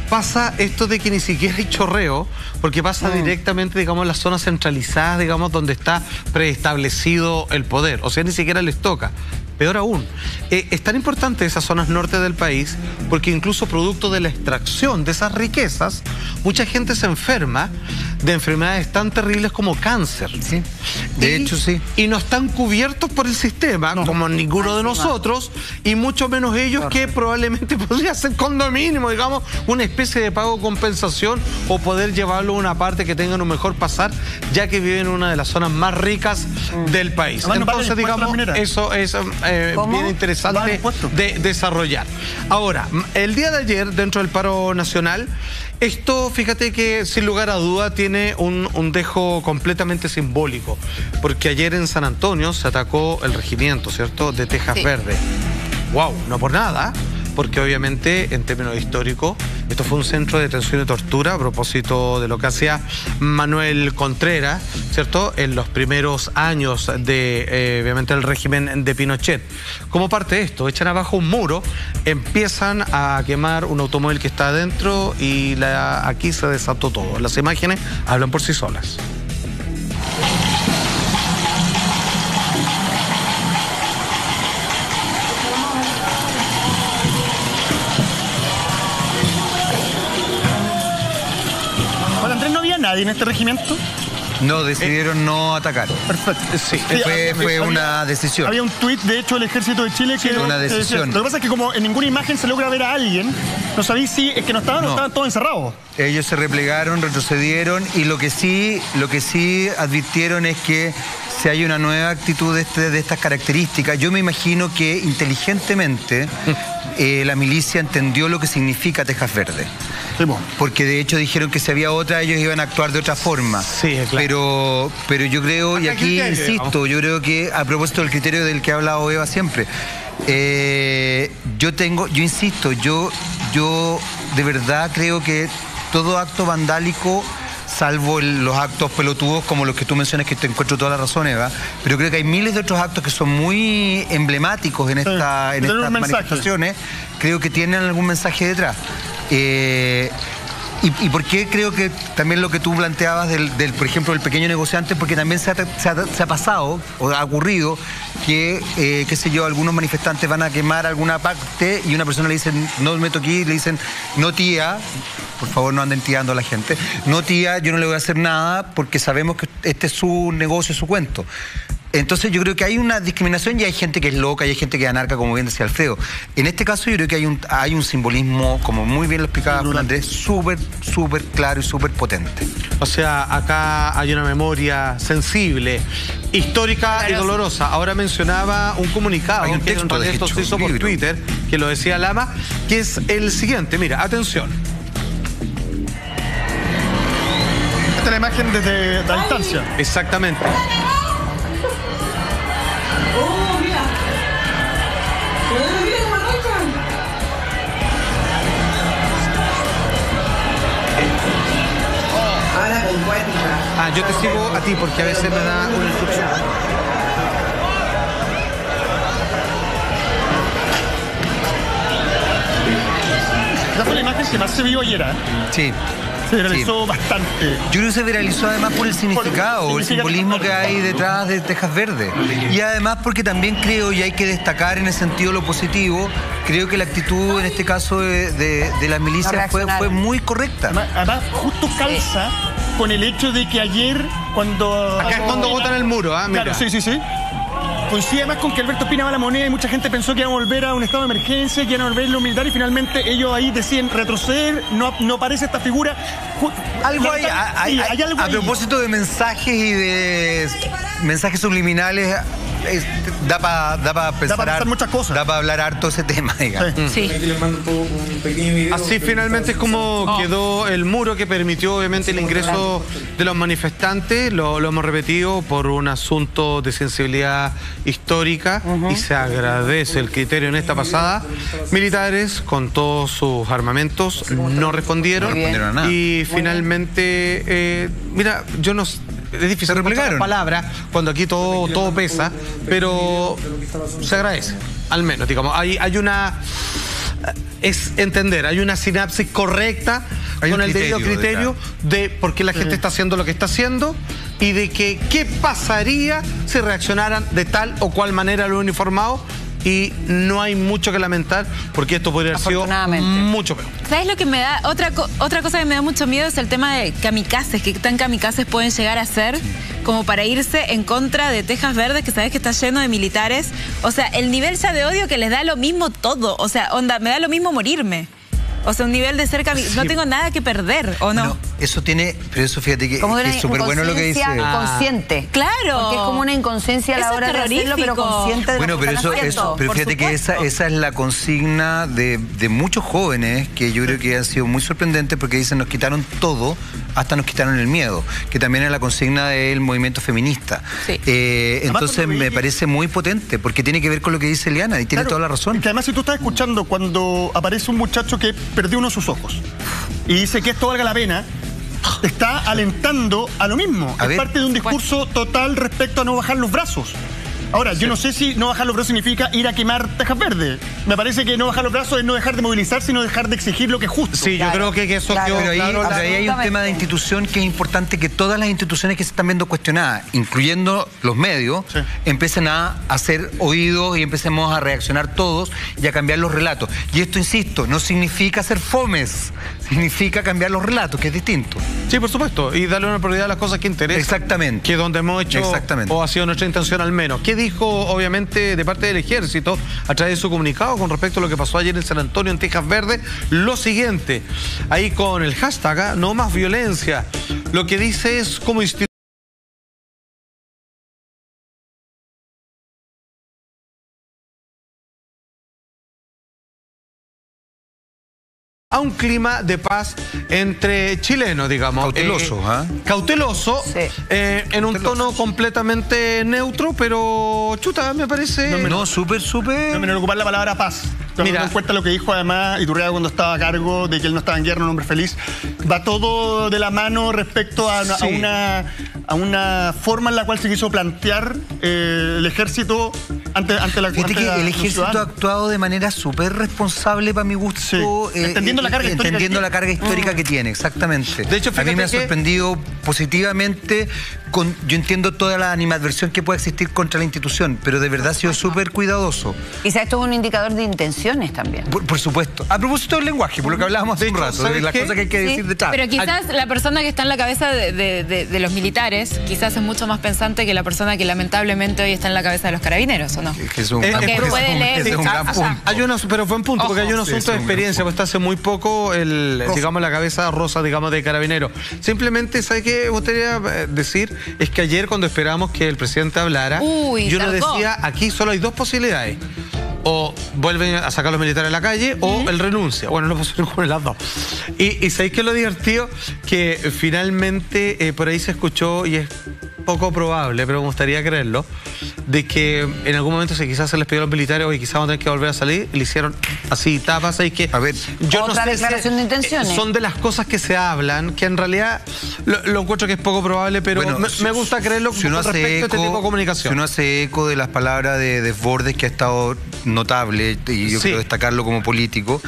pasa esto de que ni siquiera hay chorreo, porque pasa directamente, digamos, en las zonas centralizadas, digamos, donde está preestablecido el poder. O sea, ni siquiera les toca. Peor aún, eh, es tan importante esas zonas norte del país porque incluso producto de la extracción de esas riquezas, mucha gente se enferma de enfermedades tan terribles como cáncer. Sí, de Y- hecho sí. Y no están cubiertos por el sistema, como ninguno de nosotros, y mucho menos ellos que probablemente (laughs) podría ser cuando mínimo, digamos, una especie de pago compensación o poder llevarlo a una parte que tengan un mejor pasar, ya que viven en una de las zonas más ricas del país. Además, Entonces, digamos, eso es eh, bien interesante de desarrollar. Ahora, el día de ayer, dentro del paro nacional, esto, fíjate que sin lugar a duda tiene un, un dejo completamente simbólico, porque ayer en San Antonio se atacó el regimiento, ¿cierto?, de Tejas Sí. Verde. ¡Wow! No por nada, porque obviamente en términos históricos esto fue un centro de detención y tortura a propósito de lo que hacía Manuel Contreras, ¿cierto? En los primeros años de, eh, obviamente, el régimen de Pinochet. Como parte de esto, echan abajo un muro, empiezan a quemar un automóvil que está adentro y aquí se desató todo. Las imágenes hablan por sí solas. Nadie en este regimiento? No, decidieron no atacar. Perfecto. Sí, Fue, fue había- una decisión. Había un tuit, de hecho, del Ejército de Chile que... Sí, una decisión. lo que pasa es que como en ninguna imagen se logra ver a alguien, no sabéis si es que no estaban o No. estaban todos encerrados. Ellos se replegaron, retrocedieron y lo que sí, lo que sí advirtieron es que si hay una nueva actitud de, este- de estas características, yo me imagino que inteligentemente (laughs) eh, la milicia entendió lo que significa Tejas Verde. Sí. Porque de hecho dijeron que si había otra, ellos iban a actuar de otra forma. Sí, claro. Pero, pero yo creo, y aquí insisto, yo creo que a propósito del criterio del que ha hablado Eva siempre, eh, yo tengo, yo insisto, yo, yo de verdad creo que todo acto vandálico salvo el- los actos pelotudos como los que tú mencionas, que te encuentro toda la razón, Eva, pero creo que hay miles de otros actos que son muy emblemáticos en, esta, en estas manifestaciones, creo que tienen algún mensaje detrás. Eh, y, y por qué creo que también lo que tú planteabas del, del, por ejemplo, del pequeño negociante, porque también se ha, se ha- se ha pasado o ha ocurrido que, eh, qué sé yo, algunos manifestantes van a quemar alguna parte y una persona le dice, no me toqué, le dicen, no tía, por favor no anden tirando a la gente, no tía, yo no le voy a hacer nada porque sabemos que este es su negocio, su cuento. Entonces yo creo que hay una discriminación y hay gente que es loca y hay gente que es anarca, como bien decía Alfredo. En este caso yo creo que hay un, hay un simbolismo, como muy bien lo explicaba Juan Andrés, súper, súper claro y súper potente. O sea, acá hay una memoria sensible, histórica y dolorosa. Ahora mencionaba un comunicado Hay un que en texto, de realidad esto hecho, se hizo por libro. Twitter, que lo decía Lama, que es el siguiente. Mira, atención. Esta es la imagen desde la distancia. Exactamente. Ah, yo te sigo a ti porque a veces me da una instrucción. Esa fue la imagen que más se vio ayer. ¿eh? Sí. Se viralizó bastante. Yo creo que se viralizó además por el significado, el significa- simbolismo que hay detrás de Tejas Verde. Y además porque también creo, y hay que destacar en ese sentido lo positivo, creo que la actitud en este caso de, de, de la milicia fue, fue muy correcta. Además, además, justo calza con el hecho de que ayer, cuando. Acá es cuando botan el muro, ¿ah? Mira. Claro, sí, sí, sí. coincide más con que Alberto Espina va a la moneda y mucha gente pensó que iban a volver a un estado de emergencia, que iban a volver los militares y finalmente ellos ahí deciden retroceder, no, no aparece esta figura. Algo hay, Sí, hay- hay algo a ahí. propósito de mensajes y de mensajes subliminales, es- da para da pa pensar, pensar har- muchas cosas. Da para hablar harto ese tema, (laughs) digamos. Sí. Sí. Así finalmente es como quedó el muro que permitió obviamente el ingreso de los manifestantes, lo, lo hemos repetido por un asunto de sensibilidad histórica y se agradece el criterio en esta pasada. Militares con todos sus armamentos no respondieron No respondieron a nada. y finalmente, eh, mira, yo no... Es difícil encontrar palabras cuando aquí todo, todo pesa, pero se agradece, al menos, digamos. Hay, hay una es entender, hay una sinapsis correcta Hay con el debido criterio criterio de por qué la gente está haciendo lo que está haciendo y de que qué pasaría si reaccionaran de tal o cual manera los uniformados y no hay mucho que lamentar porque esto podría haber sido mucho peor. ¿Sabes lo que me da? Otra, co- otra cosa que me da mucho miedo es el tema de kamikazes, que tan kamikazes pueden llegar a ser como para irse en contra de Tejas Verdes, que sabes que está lleno de militares. O sea, el nivel ya de odio que les da lo mismo todo. O sea, onda, me da lo mismo morirme. O sea, un nivel de ser kami- No tengo nada que perder, ¿o no? Bueno, eso tiene, pero eso fíjate que, Como es súper bueno lo que dice. inconsciencia consciente. Claro. Porque es como una inconsciencia a la Eso hora de hacerlo, pero terrorífico. consciente de Bueno, lo que pero eso, eso pero fíjate que esa, esa es la consigna de, de muchos jóvenes que yo creo que han sido muy sorprendentes porque dicen nos quitaron todo, hasta nos quitaron el miedo, que también es la consigna del movimiento feminista. Sí. Eh, entonces me parece muy potente porque tiene que ver con lo que dice Eliana y tiene Claro, toda la razón. Que además, si tú estás escuchando cuando aparece un muchacho que perdió uno de sus ojos y dice que esto valga la pena, está alentando a lo mismo. A es ver. parte de un discurso total respecto a no bajar los brazos. Ahora, yo no sé si no bajar los brazos significa ir a quemar Tejas Verdes. Me parece que no bajar los brazos es no dejar de movilizar, sino dejar de exigir lo que es justo. Sí, Claro, yo creo que, que eso claro. quedó Pero ahí, claro. pero ahí hay un tema de institución que es importante que todas las instituciones que se están viendo cuestionadas, incluyendo los medios, Sí. empiecen a hacer oídos y empecemos a reaccionar todos y a cambiar los relatos. Y esto, insisto, no significa ser fomes, significa cambiar los relatos, que es distinto. Sí, por supuesto, y darle una prioridad a las cosas que interesan. Exactamente. Que es donde hemos hecho, Exactamente. o ha sido nuestra intención al menos. ¿Qué dijo, obviamente, de parte del ejército a través de su comunicado con respecto a lo que pasó ayer en San Antonio, en Tejas Verde? Lo siguiente, ahí con el hashtag, ¿ah? no más violencia. Lo que dice es como institución. A un clima de paz entre chilenos, digamos. Cauteloso, Eh, ¿ah? Cauteloso, Sí. eh, en un tono completamente neutro, pero chuta, me parece... No, súper, súper. No, menos ocupar la palabra paz. Mira. en cuenta lo que dijo además Iturriaga cuando estaba a cargo de que él no estaba en guerra, un hombre feliz. Va todo de la mano respecto a, una- a una, a una forma en la cual se quiso plantear eh, el ejército ante, ante la Fíjate ante que la- el ejército ha actuado de manera súper responsable para mi gusto. Sí. Entendiendo la carga histórica Entendiendo la carga histórica que tiene, exactamente. De hecho, a mí me ha sorprendido positivamente. Con, yo entiendo toda la animadversión que puede existir contra la institución, pero de verdad ha sido súper cuidadoso. Quizás esto es un indicador de intenciones también. Por, por supuesto. A propósito del lenguaje, por lo que hablábamos hace De un rato, de ¿sabes las cosas que hay que Sí, decir detrás. Pero quizás la persona que está en la cabeza de, de- de- de los militares, quizás es mucho más pensante que la persona que lamentablemente hoy está en la cabeza de los carabineros, ¿o no? Que es un gran punto. puede leer. Ese es un punto. hay pero porque hay un asunto de experiencia, pues está hace muy poco el, digamos, la cabeza rosa, digamos, de carabinero. Simplemente, ¿sabes qué me gustaría eh, decir? Es que ayer cuando esperamos que el presidente hablara, Uy, yo tardó. decía, aquí solo hay dos posibilidades. O vuelven a sacar a los militares a la calle o él renuncia. Bueno, no pasó ninguna de las dos. Y, y ¿sabéis qué es lo divertido? Que finalmente eh, por ahí se escuchó y es poco probable, pero me gustaría creerlo, de que en algún momento se quizás se les pidió a los militares, oye, quizás vamos a tener que volver a salir, y le hicieron así tapas, y que A ver, yo Otra no sé si- declaración de intenciones. son de las cosas que se hablan, que en realidad lo, lo encuentro que es poco probable, pero Bueno, me, si- me gusta creerlo si uno con hace respecto a este eco- tipo de Si comunicación. uno hace eco de las palabras de Desbordes, que ha estado notable, y yo Sí. quiero destacarlo como político,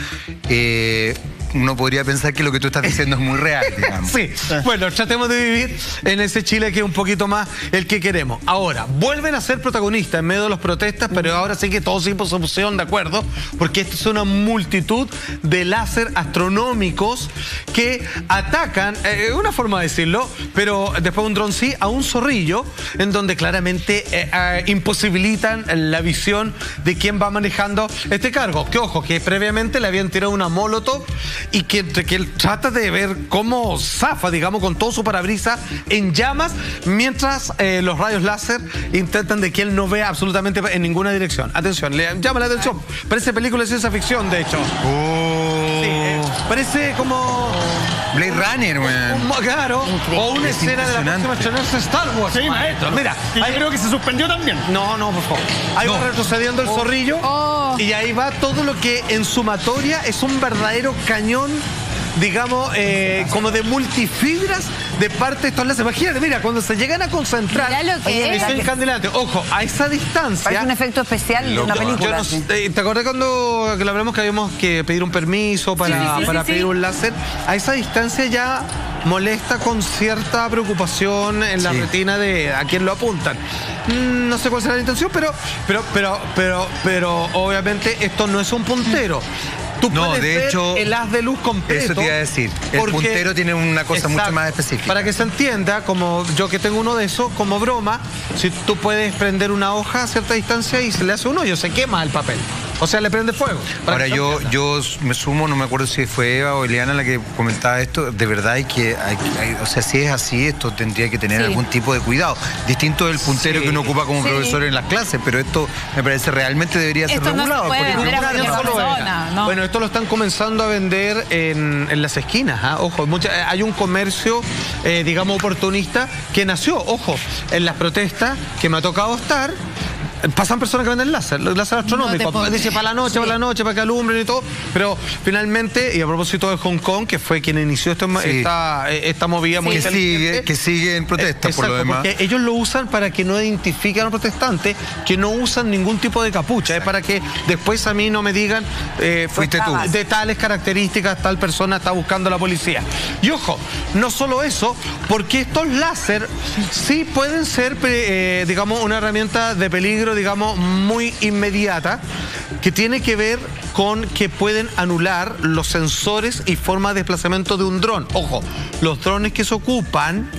eh, uno podría pensar que lo que tú estás diciendo es muy real, (laughs) digamos. Sí, bueno, tratemos de vivir en ese Chile que es un poquito más el que queremos. Ahora, vuelven a ser protagonistas en medio de las protestas, pero ahora sí que todos se pusieron de acuerdo, porque esta es una multitud de láser astronómicos que atacan, eh, una forma de decirlo, pero después un dron sí, a un zorrillo, en donde claramente eh, eh, imposibilitan la visión de quién va manejando este cargo. Que ojo, que previamente le habían tirado una molotov y que, que él trata de ver cómo zafa, digamos, con todo su parabrisa en llamas, mientras eh, los rayos láser intentan de que él no vea absolutamente en ninguna dirección. Atención, le llama la atención. Parece película de ciencia ficción, de hecho. Sí, eh, parece como... Blade Runner, weón. Claro, o una Es escena de la próxima estrenarse Star Wars. Sí, maestro. Mira, Y ahí creo que se suspendió también. no, no, por favor. Ahí va retrocediendo el zorrillo. Oh. Y ahí va todo lo que en sumatoria es un verdadero cañón, digamos, eh, como de multifibras de parte de estos láseres. Imagínate, mira, cuando se llegan a concentrar. Mirá lo que Oye, es. es. Ojo, a esa distancia. Parece un efecto especial de una película. no sé, ¿Te acordás cuando que hablamos que habíamos que pedir un permiso para, Sí, sí, sí, para sí, pedir sí. un láser? A esa distancia ya molesta con cierta preocupación en la Sí. retina de a quién lo apuntan. Mm, No sé cuál será la intención, pero, pero, pero, pero, pero obviamente esto no es un puntero. Tú No, puedes de ver hecho, el haz de luz completo. eso te iba a decir. El porque- puntero tiene una cosa mucho más específica. Para que se entienda, como yo que tengo uno de esos, como broma, si tú puedes prender una hoja a cierta distancia y se le hace un hoyo, se quema el papel. O sea, le prende fuego. para Ahora se yo, yo me sumo, no me acuerdo si fue Eva o Eliana la que comentaba esto, de verdad hay que, hay que- hay- o sea, si es así, esto tendría que tener Sí. algún tipo de cuidado. Distinto del puntero Sí. que uno ocupa como Sí. profesor en las clases, pero esto me parece realmente debería ser no se regulado. puede porque vender a ninguna cualquier de las- solo persona, era. ¿no? Bueno, esto lo están comenzando a vender en, en las esquinas. ¿ah? Ojo, mucha- eh, hay un comercio, eh, digamos, oportunista que nació, ojo, en las protestas que me ha tocado estar. Pasan personas que venden láser, los láser astronómicos. puedo Dice creer. para la noche, para la noche, para que alumbren y todo. Pero finalmente, y a propósito de Hong Kong, que fue quien inició esto- Sí. esta, eh, esta movida muy que sigue, que sigue en protesta por lo demás. porque ellos lo usan para que no identifiquen a los protestantes, que no usan ningún tipo de capucha. Es para que después a mí no me digan, eh, Fuiste tú. de tales características, tal persona está buscando a la policía. Y ojo, no solo eso, porque estos láser sí pueden ser, eh, digamos, una herramienta de peligro, digamos, muy inmediata, que tiene que ver con que pueden anular los sensores y forma de desplazamiento de un dron. Ojo, los drones que se ocupan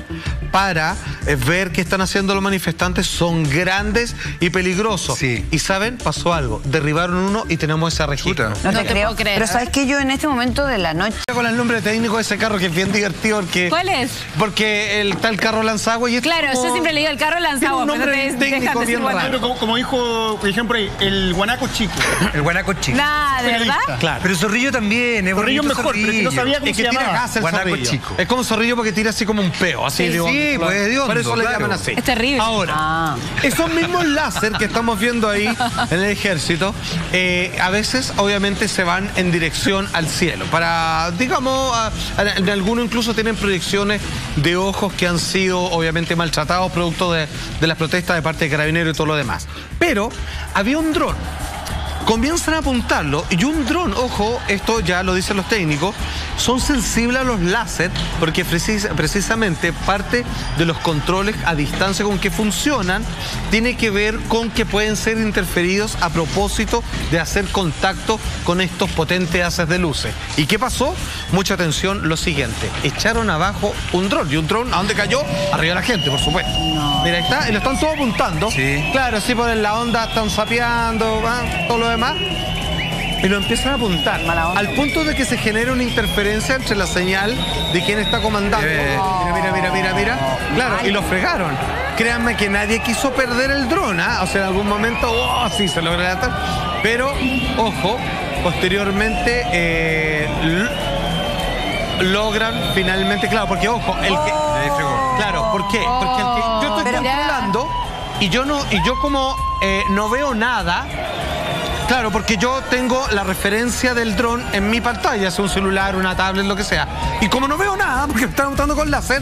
para eh, ver qué están haciendo los manifestantes son grandes y peligrosos. Sí. Y saben, pasó algo. Derribaron uno y tenemos ese registro. No, No te, creo. creer. Pero sabes que yo en este momento de la noche. Con el nombre técnico de ese carro que es bien divertido porque. ¿Cuál es? Porque el, está el carro lanzagua y es Claro, como- yo siempre le digo el carro Tiene lanzado, un pero no nombre dejan técnico, decir bien raro. Pero como, como dijo, por ejemplo, ahí, el guanaco chico. (coughs) El guanaco chico. Nah, ¿de verdad? Periodista. Claro. Pero Zorrillo también, es Zorrillo mejor, pero es que no Zorrillo. sabía cómo Es se que tira llamaba. gas el Guanaco zorrillo. chico. Es como zorrillo porque tira así como un peo. Así Sí, digo, sí, pues, Por eso le claro. llaman así. Es terrible. Ahora, Ah. esos mismos láser que estamos viendo ahí en el ejército, eh, a veces obviamente se van en dirección al cielo. Para, digamos, a- a- en algunos incluso tienen proyecciones de ojos que han sido obviamente maltratados producto de, de las protestas de parte de carabineros y todo lo demás. Pero había un dron comienzan a apuntarlo y un dron, ojo, esto ya lo dicen los técnicos, son sensibles a los láser porque precis- precisamente parte de los controles a distancia con que funcionan tiene que ver con que pueden ser interferidos a propósito de hacer contacto con estos potentes haces de luces. ¿Y qué pasó? Mucha atención, lo siguiente, echaron abajo un dron y un dron, ¿a dónde cayó? Arriba de la gente, por supuesto. Mira, ahí está, y lo están todos apuntando. Sí. Claro, así por la onda están sapeando, ¿va? todo lo demás. Y lo empiezan a apuntar. Al punto de que se genera una interferencia entre la señal de quién está comandando. Eh. Mira, mira, mira, mira, mira. Claro, y lo fregaron. Créanme que nadie quiso perder el dron, ¿ah? O sea, en algún momento, oh, sí, se logró levantar. Pero, ojo, posteriormente eh, logran finalmente, claro, porque ojo, el que. Fregó. Claro, ¿por qué? Porque el que yo estoy Pero- controlando y yo no, y yo como eh, no veo nada. Claro, porque yo tengo la referencia del dron en mi pantalla, sea un celular, una tablet, lo que sea. Y como no veo nada, porque están apuntando con láser,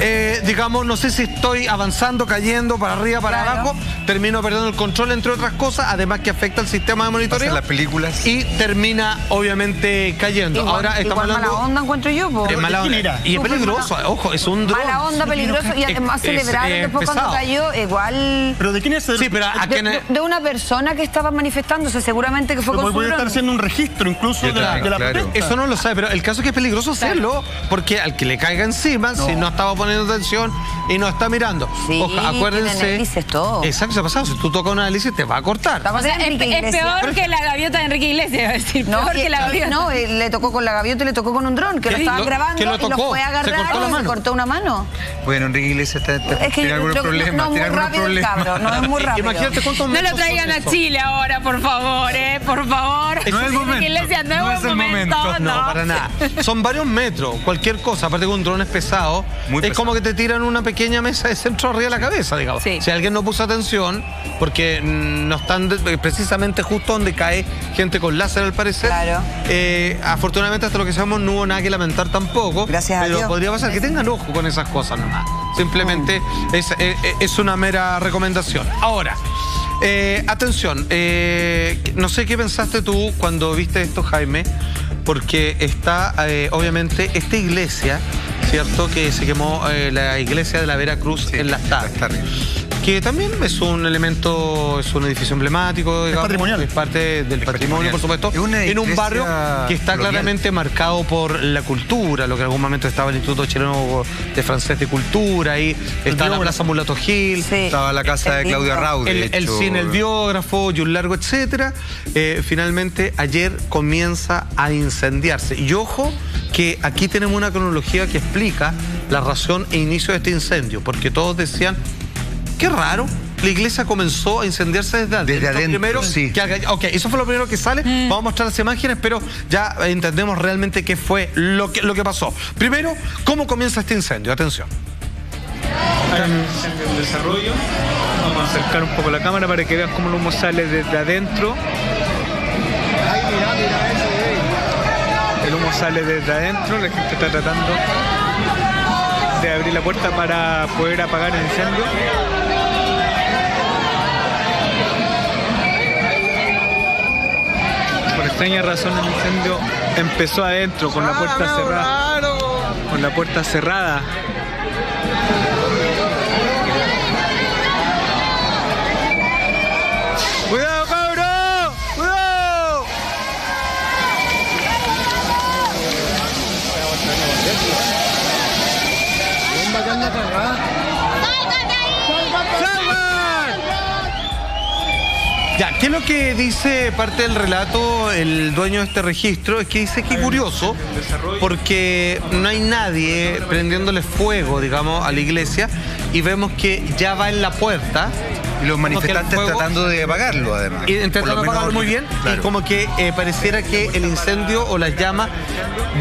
eh, digamos, no sé si estoy avanzando, cayendo para arriba, para Claro. abajo, termino perdiendo el control, entre otras cosas, además que afecta el sistema de monitoreo. Las películas. Y termina, obviamente, cayendo. Igual, Ahora estamos igual hablando... mala onda encuentro yo, po. Es mala onda. Mira. Y es peligroso, mala- ojo, es un dron. Mala onda, peligroso y además Es- celebraron después cuando cayó, igual... Pero ¿de quién es el Sí, pero a De, quienes... de- de una persona que estaba manifestándose, seguramente que fue Pero con su puede estar dron. haciendo un registro incluso de la, de la claro. protesta. Eso no lo sabe, pero el caso es que es peligroso hacerlo porque al que le caiga encima, si no estaba poniendo atención y no está mirando. Sí, Oja, acuérdense. hélices, todo. Exacto, se ha pasado. Si tú tocas una hélice, te va a cortar. O sea, es, es peor que la gaviota de Enrique Iglesias, iba a decir. No, peor y- que la gaviota. no, eh, le tocó con la gaviota y le tocó con un dron, que lo Sí, estaban lo- grabando que lo y lo tocó, fue a se agarrar cortó la y se mano. cortó una mano. Bueno, Enrique Iglesias está- está- Es que tiene algunos problemas. no es tiene muy algunos rápido el problemas. cabro, no es muy (laughs) rápido. Imagínate cuántos No lo traigan a. Chile ahora, por favor, eh, por favor. No es el (laughs) Enrique momento, Iglesias, no, no es es el momento. momento. No, para nada. Son varios metros, cualquier cosa. Aparte que un dron es pesado, Muy es pesado. Como que te tiran una pequeña mesa de centro arriba de la cabeza, digamos. Sí. Si alguien no puso atención, porque mm, no están precisamente justo donde cae gente con láser al parecer. Claro. Eh, afortunadamente hasta lo que sabemos no hubo nada que lamentar tampoco. Gracias a pero Dios. podría pasar que tengan ojo con esas cosas nomás. Simplemente es, eh, eh, es una mera recomendación. Ahora, eh, atención, eh, no sé qué pensaste tú cuando viste esto, Jaime, porque está, eh, obviamente, esta iglesia, ¿cierto? Que se quemó eh, la iglesia de la Veracruz Sí, en Las Tardes. Que también es un elemento, es un edificio emblemático, digamos, patrimonial. es parte del patrimonio, por supuesto, Es una en un barrio que está colonial. claramente marcado por la cultura, lo que en algún momento estaba el Instituto Chileno de Francés de Cultura, ahí está la. Plaza Mulato Gil, Sí. Estaba la casa de Claudia de el, cine, el biógrafo y un largo etcétera, eh, finalmente ayer comienza a incendiarse. Y ojo que aquí tenemos una cronología que explica la razón e inicio de este incendio, porque todos decían, qué raro. La iglesia comenzó a incendiarse desde adentro. Desde adentro, Primero, sí. que ok, eso fue lo primero que sale. Vamos a mostrar las imágenes, pero ya entendemos realmente qué fue lo que, lo que pasó. Primero, ¿cómo comienza este incendio? Atención. Hay un incendio en desarrollo. Vamos a acercar un poco la cámara para que veas cómo el humo sale desde adentro. El humo sale desde adentro, la gente está tratando de abrir la puerta para poder apagar el incendio. Extraña razón el incendio empezó adentro con la puerta cerrada. Con la puerta cerrada. Ya, ¿qué es lo que dice parte del relato el dueño de este registro? Es que dice que curioso, porque no hay nadie prendiéndole fuego, digamos, a la iglesia y vemos que ya va en la puerta. Y los manifestantes fuego- tratando de apagarlo, además. Y intentando apagarlo muy bien, Claro. y como que eh, pareciera que el incendio o las llamas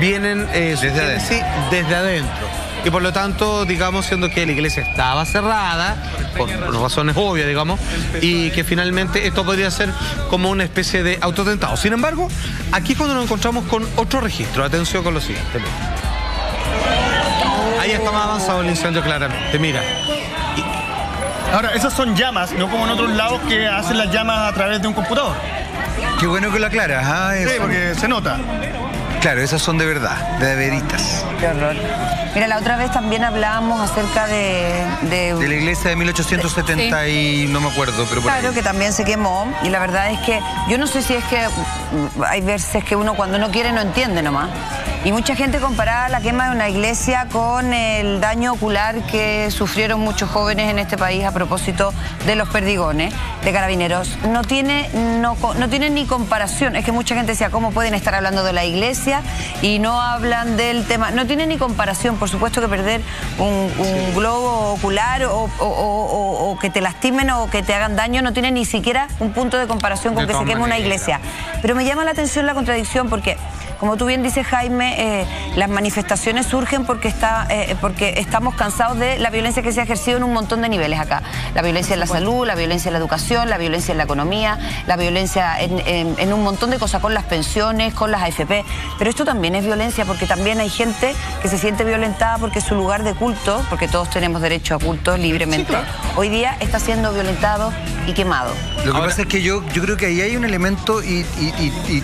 vienen eh, Desde adentro. sí, desde adentro. Y por lo tanto, digamos, siendo que la iglesia estaba cerrada, por, por razones obvias, digamos, y que finalmente esto podría ser como una especie de autotentado. Sin embargo, aquí es cuando nos encontramos con otro registro. Atención con lo siguiente. Ahí está más avanzado el incendio claramente, mira. Ahora, esas son llamas, no como en otros lados que hacen las llamas a través de un computador. Qué bueno que lo aclaras. ah, Sí, porque se nota. Claro, esas son de verdad, de veritas. Qué horror. Mira, la otra vez también hablábamos acerca de... de- De la iglesia de 1870 y no me acuerdo, pero por Claro, ahí. que también se quemó y la verdad es que yo no sé si es que hay veces que uno cuando no quiere no entiende nomás. Y mucha gente comparaba la quema de una iglesia con el daño ocular que sufrieron muchos jóvenes en este país a propósito de los perdigones de carabineros. No tiene, no, tiene ni comparación. Es que mucha gente decía, ¿cómo pueden estar hablando de la iglesia y no hablan del tema? No tiene ni comparación. Por supuesto que perder un, un globo ocular o, o- o- o- o que te lastimen o que te hagan daño no tiene ni siquiera un punto de comparación con De que se queme una iglesia. Pero me llama la atención la contradicción porque como tú bien dices Jaime, eh, las manifestaciones surgen porque, está, eh, porque estamos cansados de la violencia que se ha ejercido en un montón de niveles acá. La violencia en la salud, la violencia en la educación, la violencia en la economía, la violencia en, un montón de cosas, con las pensiones, con las AFP. Pero esto también es violencia porque también hay gente que se siente violentada porque su lugar de culto, porque todos tenemos derecho a culto libremente, hoy día está siendo violentado y quemado. Lo que pasa es que yo, yo creo que ahí hay un elemento y,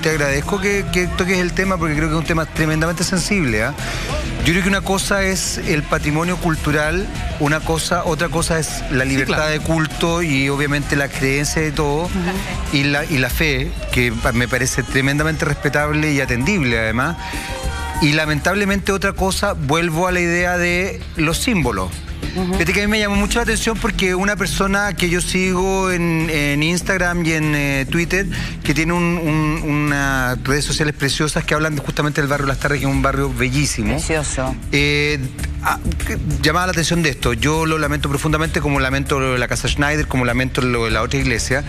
te agradezco que, toques el tema porque creo que es un tema tremendamente sensible. ¿ah? Yo creo que una cosa es el patrimonio cultural, una cosa, otra cosa es la libertad de culto y obviamente la creencia de todo y, la, y la fe, que me parece tremendamente respetable y atendible además. Y lamentablemente otra cosa, vuelvo a la idea de los símbolos. Fíjate que a mí me llamó mucho la atención porque una persona que yo sigo en, Instagram y en eh, Twitter, que tiene unas redes sociales preciosas que hablan justamente del barrio Las Tardes, que es un barrio bellísimo. Precioso. Eh, ah, llamaba la atención de esto. Yo lo lamento profundamente, como lamento lo de la casa Schneider, como lamento lo de la otra iglesia.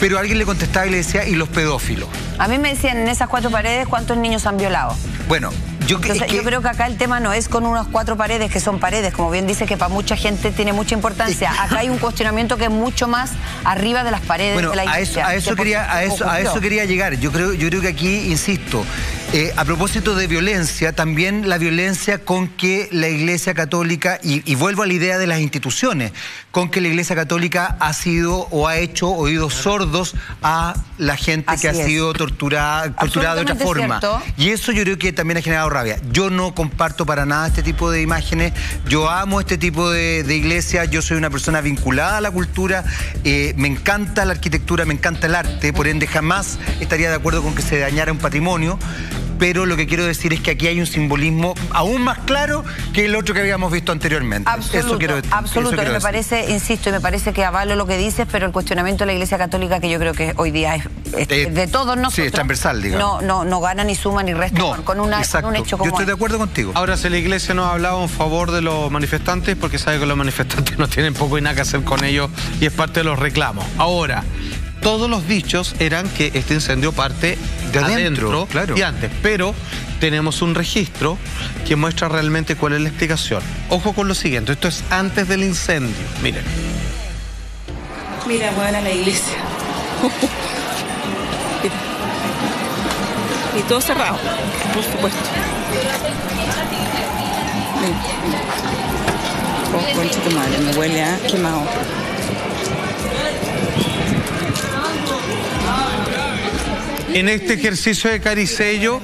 Pero alguien le contestaba y le decía, ¿y los pedófilos? A mí me decían en esas cuatro paredes cuántos niños han violado. Bueno, yo, yo, creo que acá el tema no es con unas cuatro paredes que son paredes, como bien dice que para mucha gente tiene mucha importancia. Acá hay un cuestionamiento que es mucho más arriba de las paredes de la iglesia. A eso, quería, a eso, a eso quería llegar. Yo creo, yo creo que aquí, insisto, eh, a propósito de violencia, también la violencia con que la Iglesia Católica, y, vuelvo a la idea de las instituciones, con que la Iglesia Católica ha sido o ha hecho oídos sordos a la gente que ha sido torturada, torturada de otra forma. Y eso yo creo que también ha generado yo no comparto para nada este tipo de imágenes. Yo amo este tipo de, iglesia. Yo soy una persona vinculada a la cultura. Eh, me encanta la arquitectura, me encanta el arte. Por ende, jamás estaría de acuerdo con que se dañara un patrimonio pero lo que quiero decir es que aquí hay un simbolismo aún más claro que el otro que habíamos visto anteriormente. Absoluto, eso quiero, absoluto. y me parece, insisto, y me parece que avalo lo que dices, pero el cuestionamiento de la Iglesia Católica, que yo creo que hoy día es, eh, de todos nosotros. Sí, es transversal, digamos. No, no, no gana ni suma ni resta con, una, un hecho como Yo estoy de acuerdo contigo. Ahora, si la Iglesia no ha hablado en favor de los manifestantes, porque sabe que los manifestantes (laughs) no tienen poco y nada que hacer con ellos y es parte de los reclamos. Ahora, todos los dichos eran que este incendio parte de adentro, claro. y antes, pero tenemos un registro que muestra realmente cuál es la explicación. Ojo con lo siguiente, esto es antes del incendio, miren. Mira, a la iglesia. (laughs) Y todo cerrado, por supuesto. Oh, concha tu madre, me huele a quemado. En este ejercicio de caricello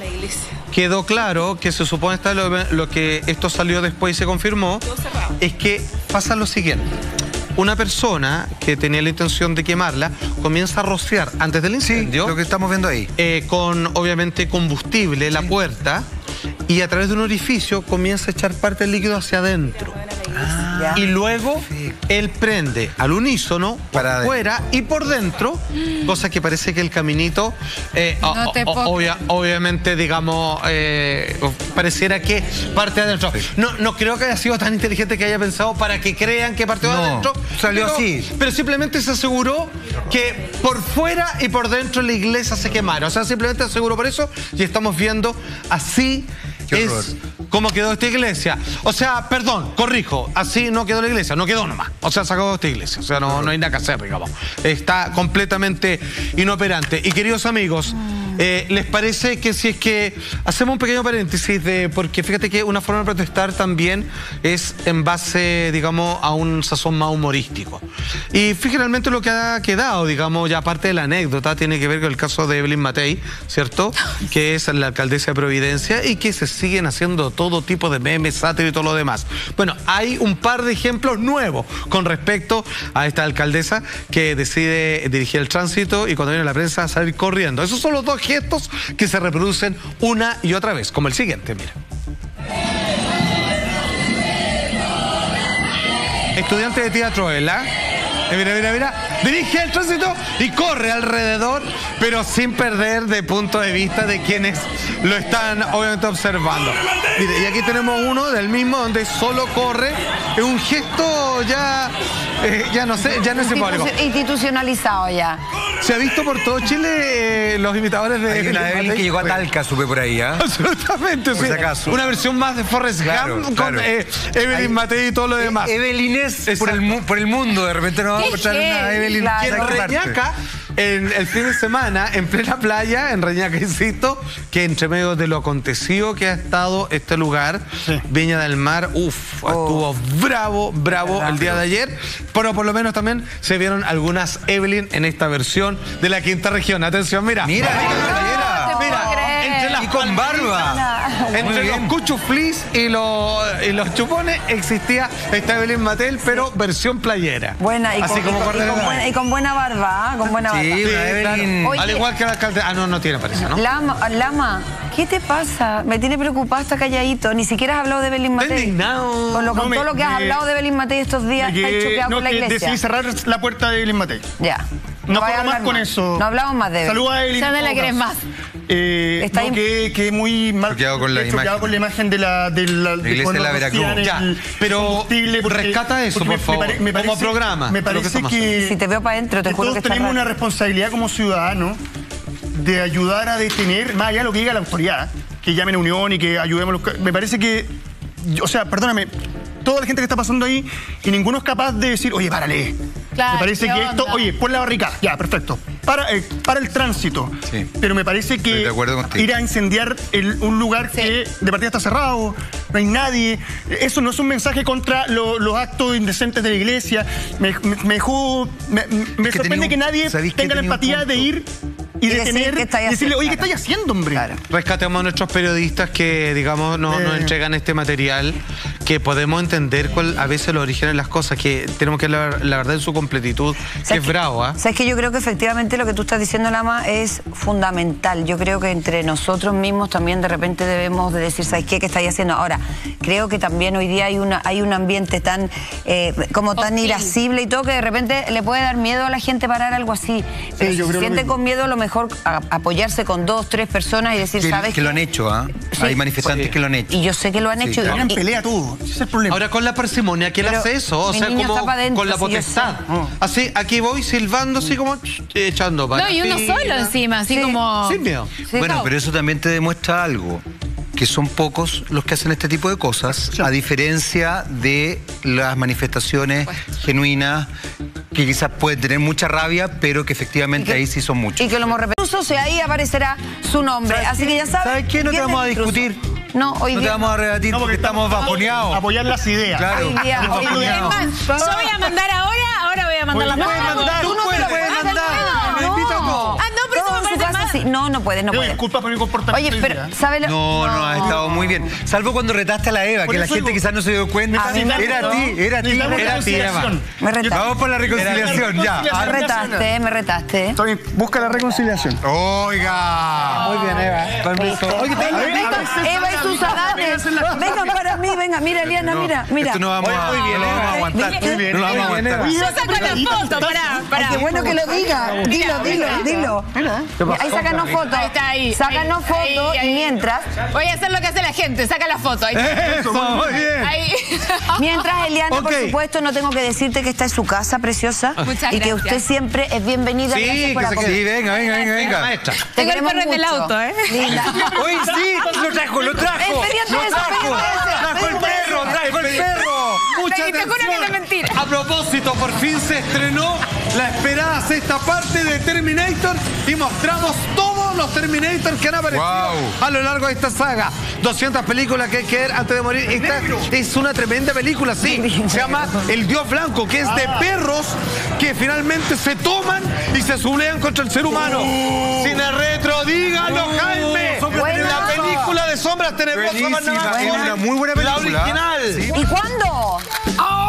quedó claro que se supone está lo, que esto salió después y se confirmó, es que pasa lo siguiente. Una persona que tenía la intención de quemarla comienza a rociar antes del incendio. lo que estamos viendo ahí. Eh, con obviamente combustible la puerta y a través de un orificio comienza a echar parte del líquido hacia adentro. Ah, y luego él prende al unísono para afuera y por dentro, cosa que parece que el caminito, eh, obviamente, digamos, eh, pareciera que parte adentro. No, no creo que haya sido tan inteligente que haya pensado para que crean que partió adentro. Salió así. Pero simplemente se aseguró que por fuera y por dentro la iglesia se quemara. O sea, simplemente aseguró por eso y estamos viendo así es cómo quedó esta iglesia. O sea, perdón, corrijo, así no quedó la iglesia, no quedó nomás. O sea, sacó esta iglesia. O sea, no, hay nada que hacer, digamos. Está completamente inoperante. Y queridos amigos, eh, ¿Les parece que si es que hacemos un pequeño paréntesis de, porque fíjate que una forma de protestar también es en base, digamos, a un sazón más humorístico. Y finalmente lo que ha quedado, digamos, ya aparte de la anécdota, tiene que ver con el caso de Evelyn Matei, ¿cierto? (laughs) Que es la alcaldesa de Providencia y que se siguen haciendo todo tipo de memes, sátiro y todo lo demás. Bueno, hay un par de ejemplos nuevos con respecto a esta alcaldesa que decide dirigir el tránsito y cuando viene la prensa salir corriendo. Esos son los dos gestos que se reproducen una y otra vez, como el siguiente, mira. Estudiante de teatro, ¿verdad? Mira, mira, mira. Dirige el tránsito y corre alrededor pero sin perder de punto de vista de quienes lo están obviamente observando. Mire, y aquí tenemos uno del mismo donde solo corre, es un gesto ya, eh, ya no sé, ya no es simbólico. Institu- Institucionalizado ya. Se ha visto por todo Chile eh, los imitadores de Hay una Evelyn Evelyn que llegó a. Talca, supe por ahí, ¿ah? Absolutamente, Por sí. si acaso. Una versión más de Forrest Claro, Gump con claro. eh, Evelyn Matei y todo lo demás. Evelyn es por el, por el mundo, de repente nos vamos a encontrar una heavy, Evelyn. claro. Reñaca, en el fin de semana, en plena playa, en Reñaca, insisto, que entre medio de lo acontecido que ha estado este lugar, Viña del Mar, uff, estuvo bravo, bravo el día de ayer, pero por lo menos también se vieron algunas Evelyn en esta versión de la quinta región. Atención, mira. Mira, mira, mira. Entre las Y con barba. Entre los cuchuflis y los, y los chupones existía esta Evelyn Mattel, pero versión playera. Buena, y Así con, como y con- y Cordero con de buena, y con buena barba, ¿ah? con buena barba. Oye, Al igual que la alcalde. Ah, no, no tiene parece, ¿no? Lama, Lama, ¿qué te pasa? Me tiene preocupada, está calladito. Ni siquiera has hablado de Belín Está Matei. indignado. Con, lo, con No, me- todo lo que has me- hablado de Belín Matei estos días, está que- choqueado no, con la iglesia. decidí cerrar la puerta de Evelyn Matei. Ya. No puedo más hablar con eso. No hablamos más de Belín. Saludos a Evelyn. Ya no en la querés más. Eh, Está no, que, que muy mal. Choqueado con la choqueado imagen. con la imagen de la, de la, La iglesia de la Veracruz. Ya, pero rescata eso, porque por favor, como programa, Me lo que parece estamos que, Si te veo para adentro, te que juro todos que tenemos una responsabilidad como ciudadanos de ayudar a detener, más allá de lo que diga la autoridad, que llamen a unión y que ayudemos. a los me parece que, o sea, perdóname, toda la gente que está pasando ahí y ninguno es capaz de decir, oye, párale. Claro, me parece ¿qué que esto, oye, pon la barricada, ya, perfecto. Para, eh, para el tránsito. Sí. Pero me parece que de acuerdo ir a incendiar el- un lugar Sí. que de partida está cerrado, no hay nadie. Eso no es un mensaje contra lo- los actos indecentes de la iglesia. Me, me- me dejó. Me, me que sorprende un- que nadie ¿sabéis que tenga la empatía de ir y, Y decir, detener ¿qué estáis y decirle, haciendo? oye, ¿qué Claro. estáis haciendo, hombre? Claro. Rescatemos a nuestros periodistas que, digamos, no- nos Eh. entregan este material, que podemos entender cuál a veces los orígenes de las cosas, que tenemos que la, la verdad en su completitud, que ¿Sabes es bravo, ¿ah? Sabes que yo creo que efectivamente lo que tú estás diciendo, Lama, es fundamental. Yo creo que entre nosotros mismos también de repente debemos de decir, ¿sabes qué? ¿Qué estáis haciendo? Ahora, creo que también hoy día hay una hay un ambiente tan eh, como tan Hostil. irascible y todo que de repente le puede dar miedo a la gente parar algo así. Pero si yo creo siente con miedo, a lo mejor a- apoyarse con dos, tres personas y decir, Que, ¿sabes que lo han hecho, ¿ah? Sí. Hay manifestantes Sí. que lo han hecho. Y yo sé que lo han Sí, hecho. y- claro. Y- pelea todo. Ese es el problema. Ahora con la parsimonia, ¿quién Pero hace eso? O sea, como con la potestad. sé. Así, aquí voy silbando, así como ch, echando para. No, y uno solo encima, así Sí. como. Sin miedo. Sí. Bueno, No. pero eso también te demuestra algo, que son pocos los que hacen este tipo de cosas, a diferencia de las manifestaciones genuinas, que quizás pueden tener mucha rabia, pero que efectivamente ahí sí son muchos. Y que lo hemos repetido. Incluso, si ahí aparecerá su nombre. Así que ya sabes. ¿Sabes qué? No te vamos a intruso. No, hoy no te día. vamos a rebatir No, porque estamos bajoneados. Apoyar las ideas. Claro. Hoy día, hoy Es día. más, yo voy a mandar ahora, ahora voy a mandar la Oye, foto. puedes mandar, tú no puedes, te lo puedes mandar. Me invita a sí. No, no puedes, no puedes. disculpas por mi comportamiento. Oye, pero. ¿sabes lo? No, no, ha estado muy bien. Salvo cuando retaste a la Eva, Por que la gente digo- quizás no se dio cuenta. A Era gustó. ti, era ti, Necesitamos era ti, Eva. Me retaste. Vamos por la reconciliación, ya. Me retaste, me retaste. Bien, busca la reconciliación. Oiga. Muy bien, Eva. Permiso. Oye, A a Eva y sus adanes. Vengan para mí, venga, mira, Eliana, No, mira, mira. Esto no vamos a, Muy bien, no lo vamos a Eva. aguantar. Muy bien, no lo vamos a aguantar. Yo saco la foto, pará, pará. Qué bueno que lo diga. Dilo, dilo, dilo. Ahí sácanos fotos. Ahí está, ahí. Sácanos fotos y mientras, Voy a hacer lo que hace la gente, saca la foto. Ahí. Eso, muy bien. Ahí. (laughs) mientras Eliana, por Ok. supuesto, no tengo que decirte que esta es su casa preciosa Muchas y que gracias. usted siempre es bienvenida. Sí, Gracias por que se. Sí, venga, venga, venga, venga. Maestra. Te Tengo el queremos perro en el mucho. auto, ¿eh? Linda. Hoy sí, lo trajo, lo trajo. Lo trajo. Trajo el perro, trajo el perro. Mucha atención. A propósito, por fin se estrenó la esperada sexta parte de Terminator y mostramos los Terminators que han aparecido Wow. a lo largo de esta saga. 200 películas que hay que ver antes de morir. Esta es una tremenda película, sí. (laughs) Se llama El Dios Blanco, que es de perros que finalmente se toman y se sublean contra el ser humano. Cine retro, dígalo, Jaime. Bueno. La película de sombras tenebrosas. Buenísima, es una muy buena La película. original. ¿Y cuándo? Ahora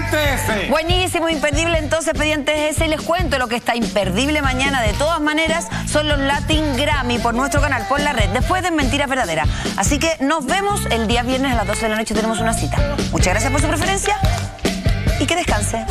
el expediente ese. Buenísimo, imperdible entonces, expedientes. Y les cuento lo que está imperdible mañana de todas maneras son los Latin Grammy por nuestro canal, por la red, después de Mentiras Verdaderas. Así que nos vemos el día viernes a las 12 de la noche, tenemos una cita. Muchas gracias por su preferencia y que descanse.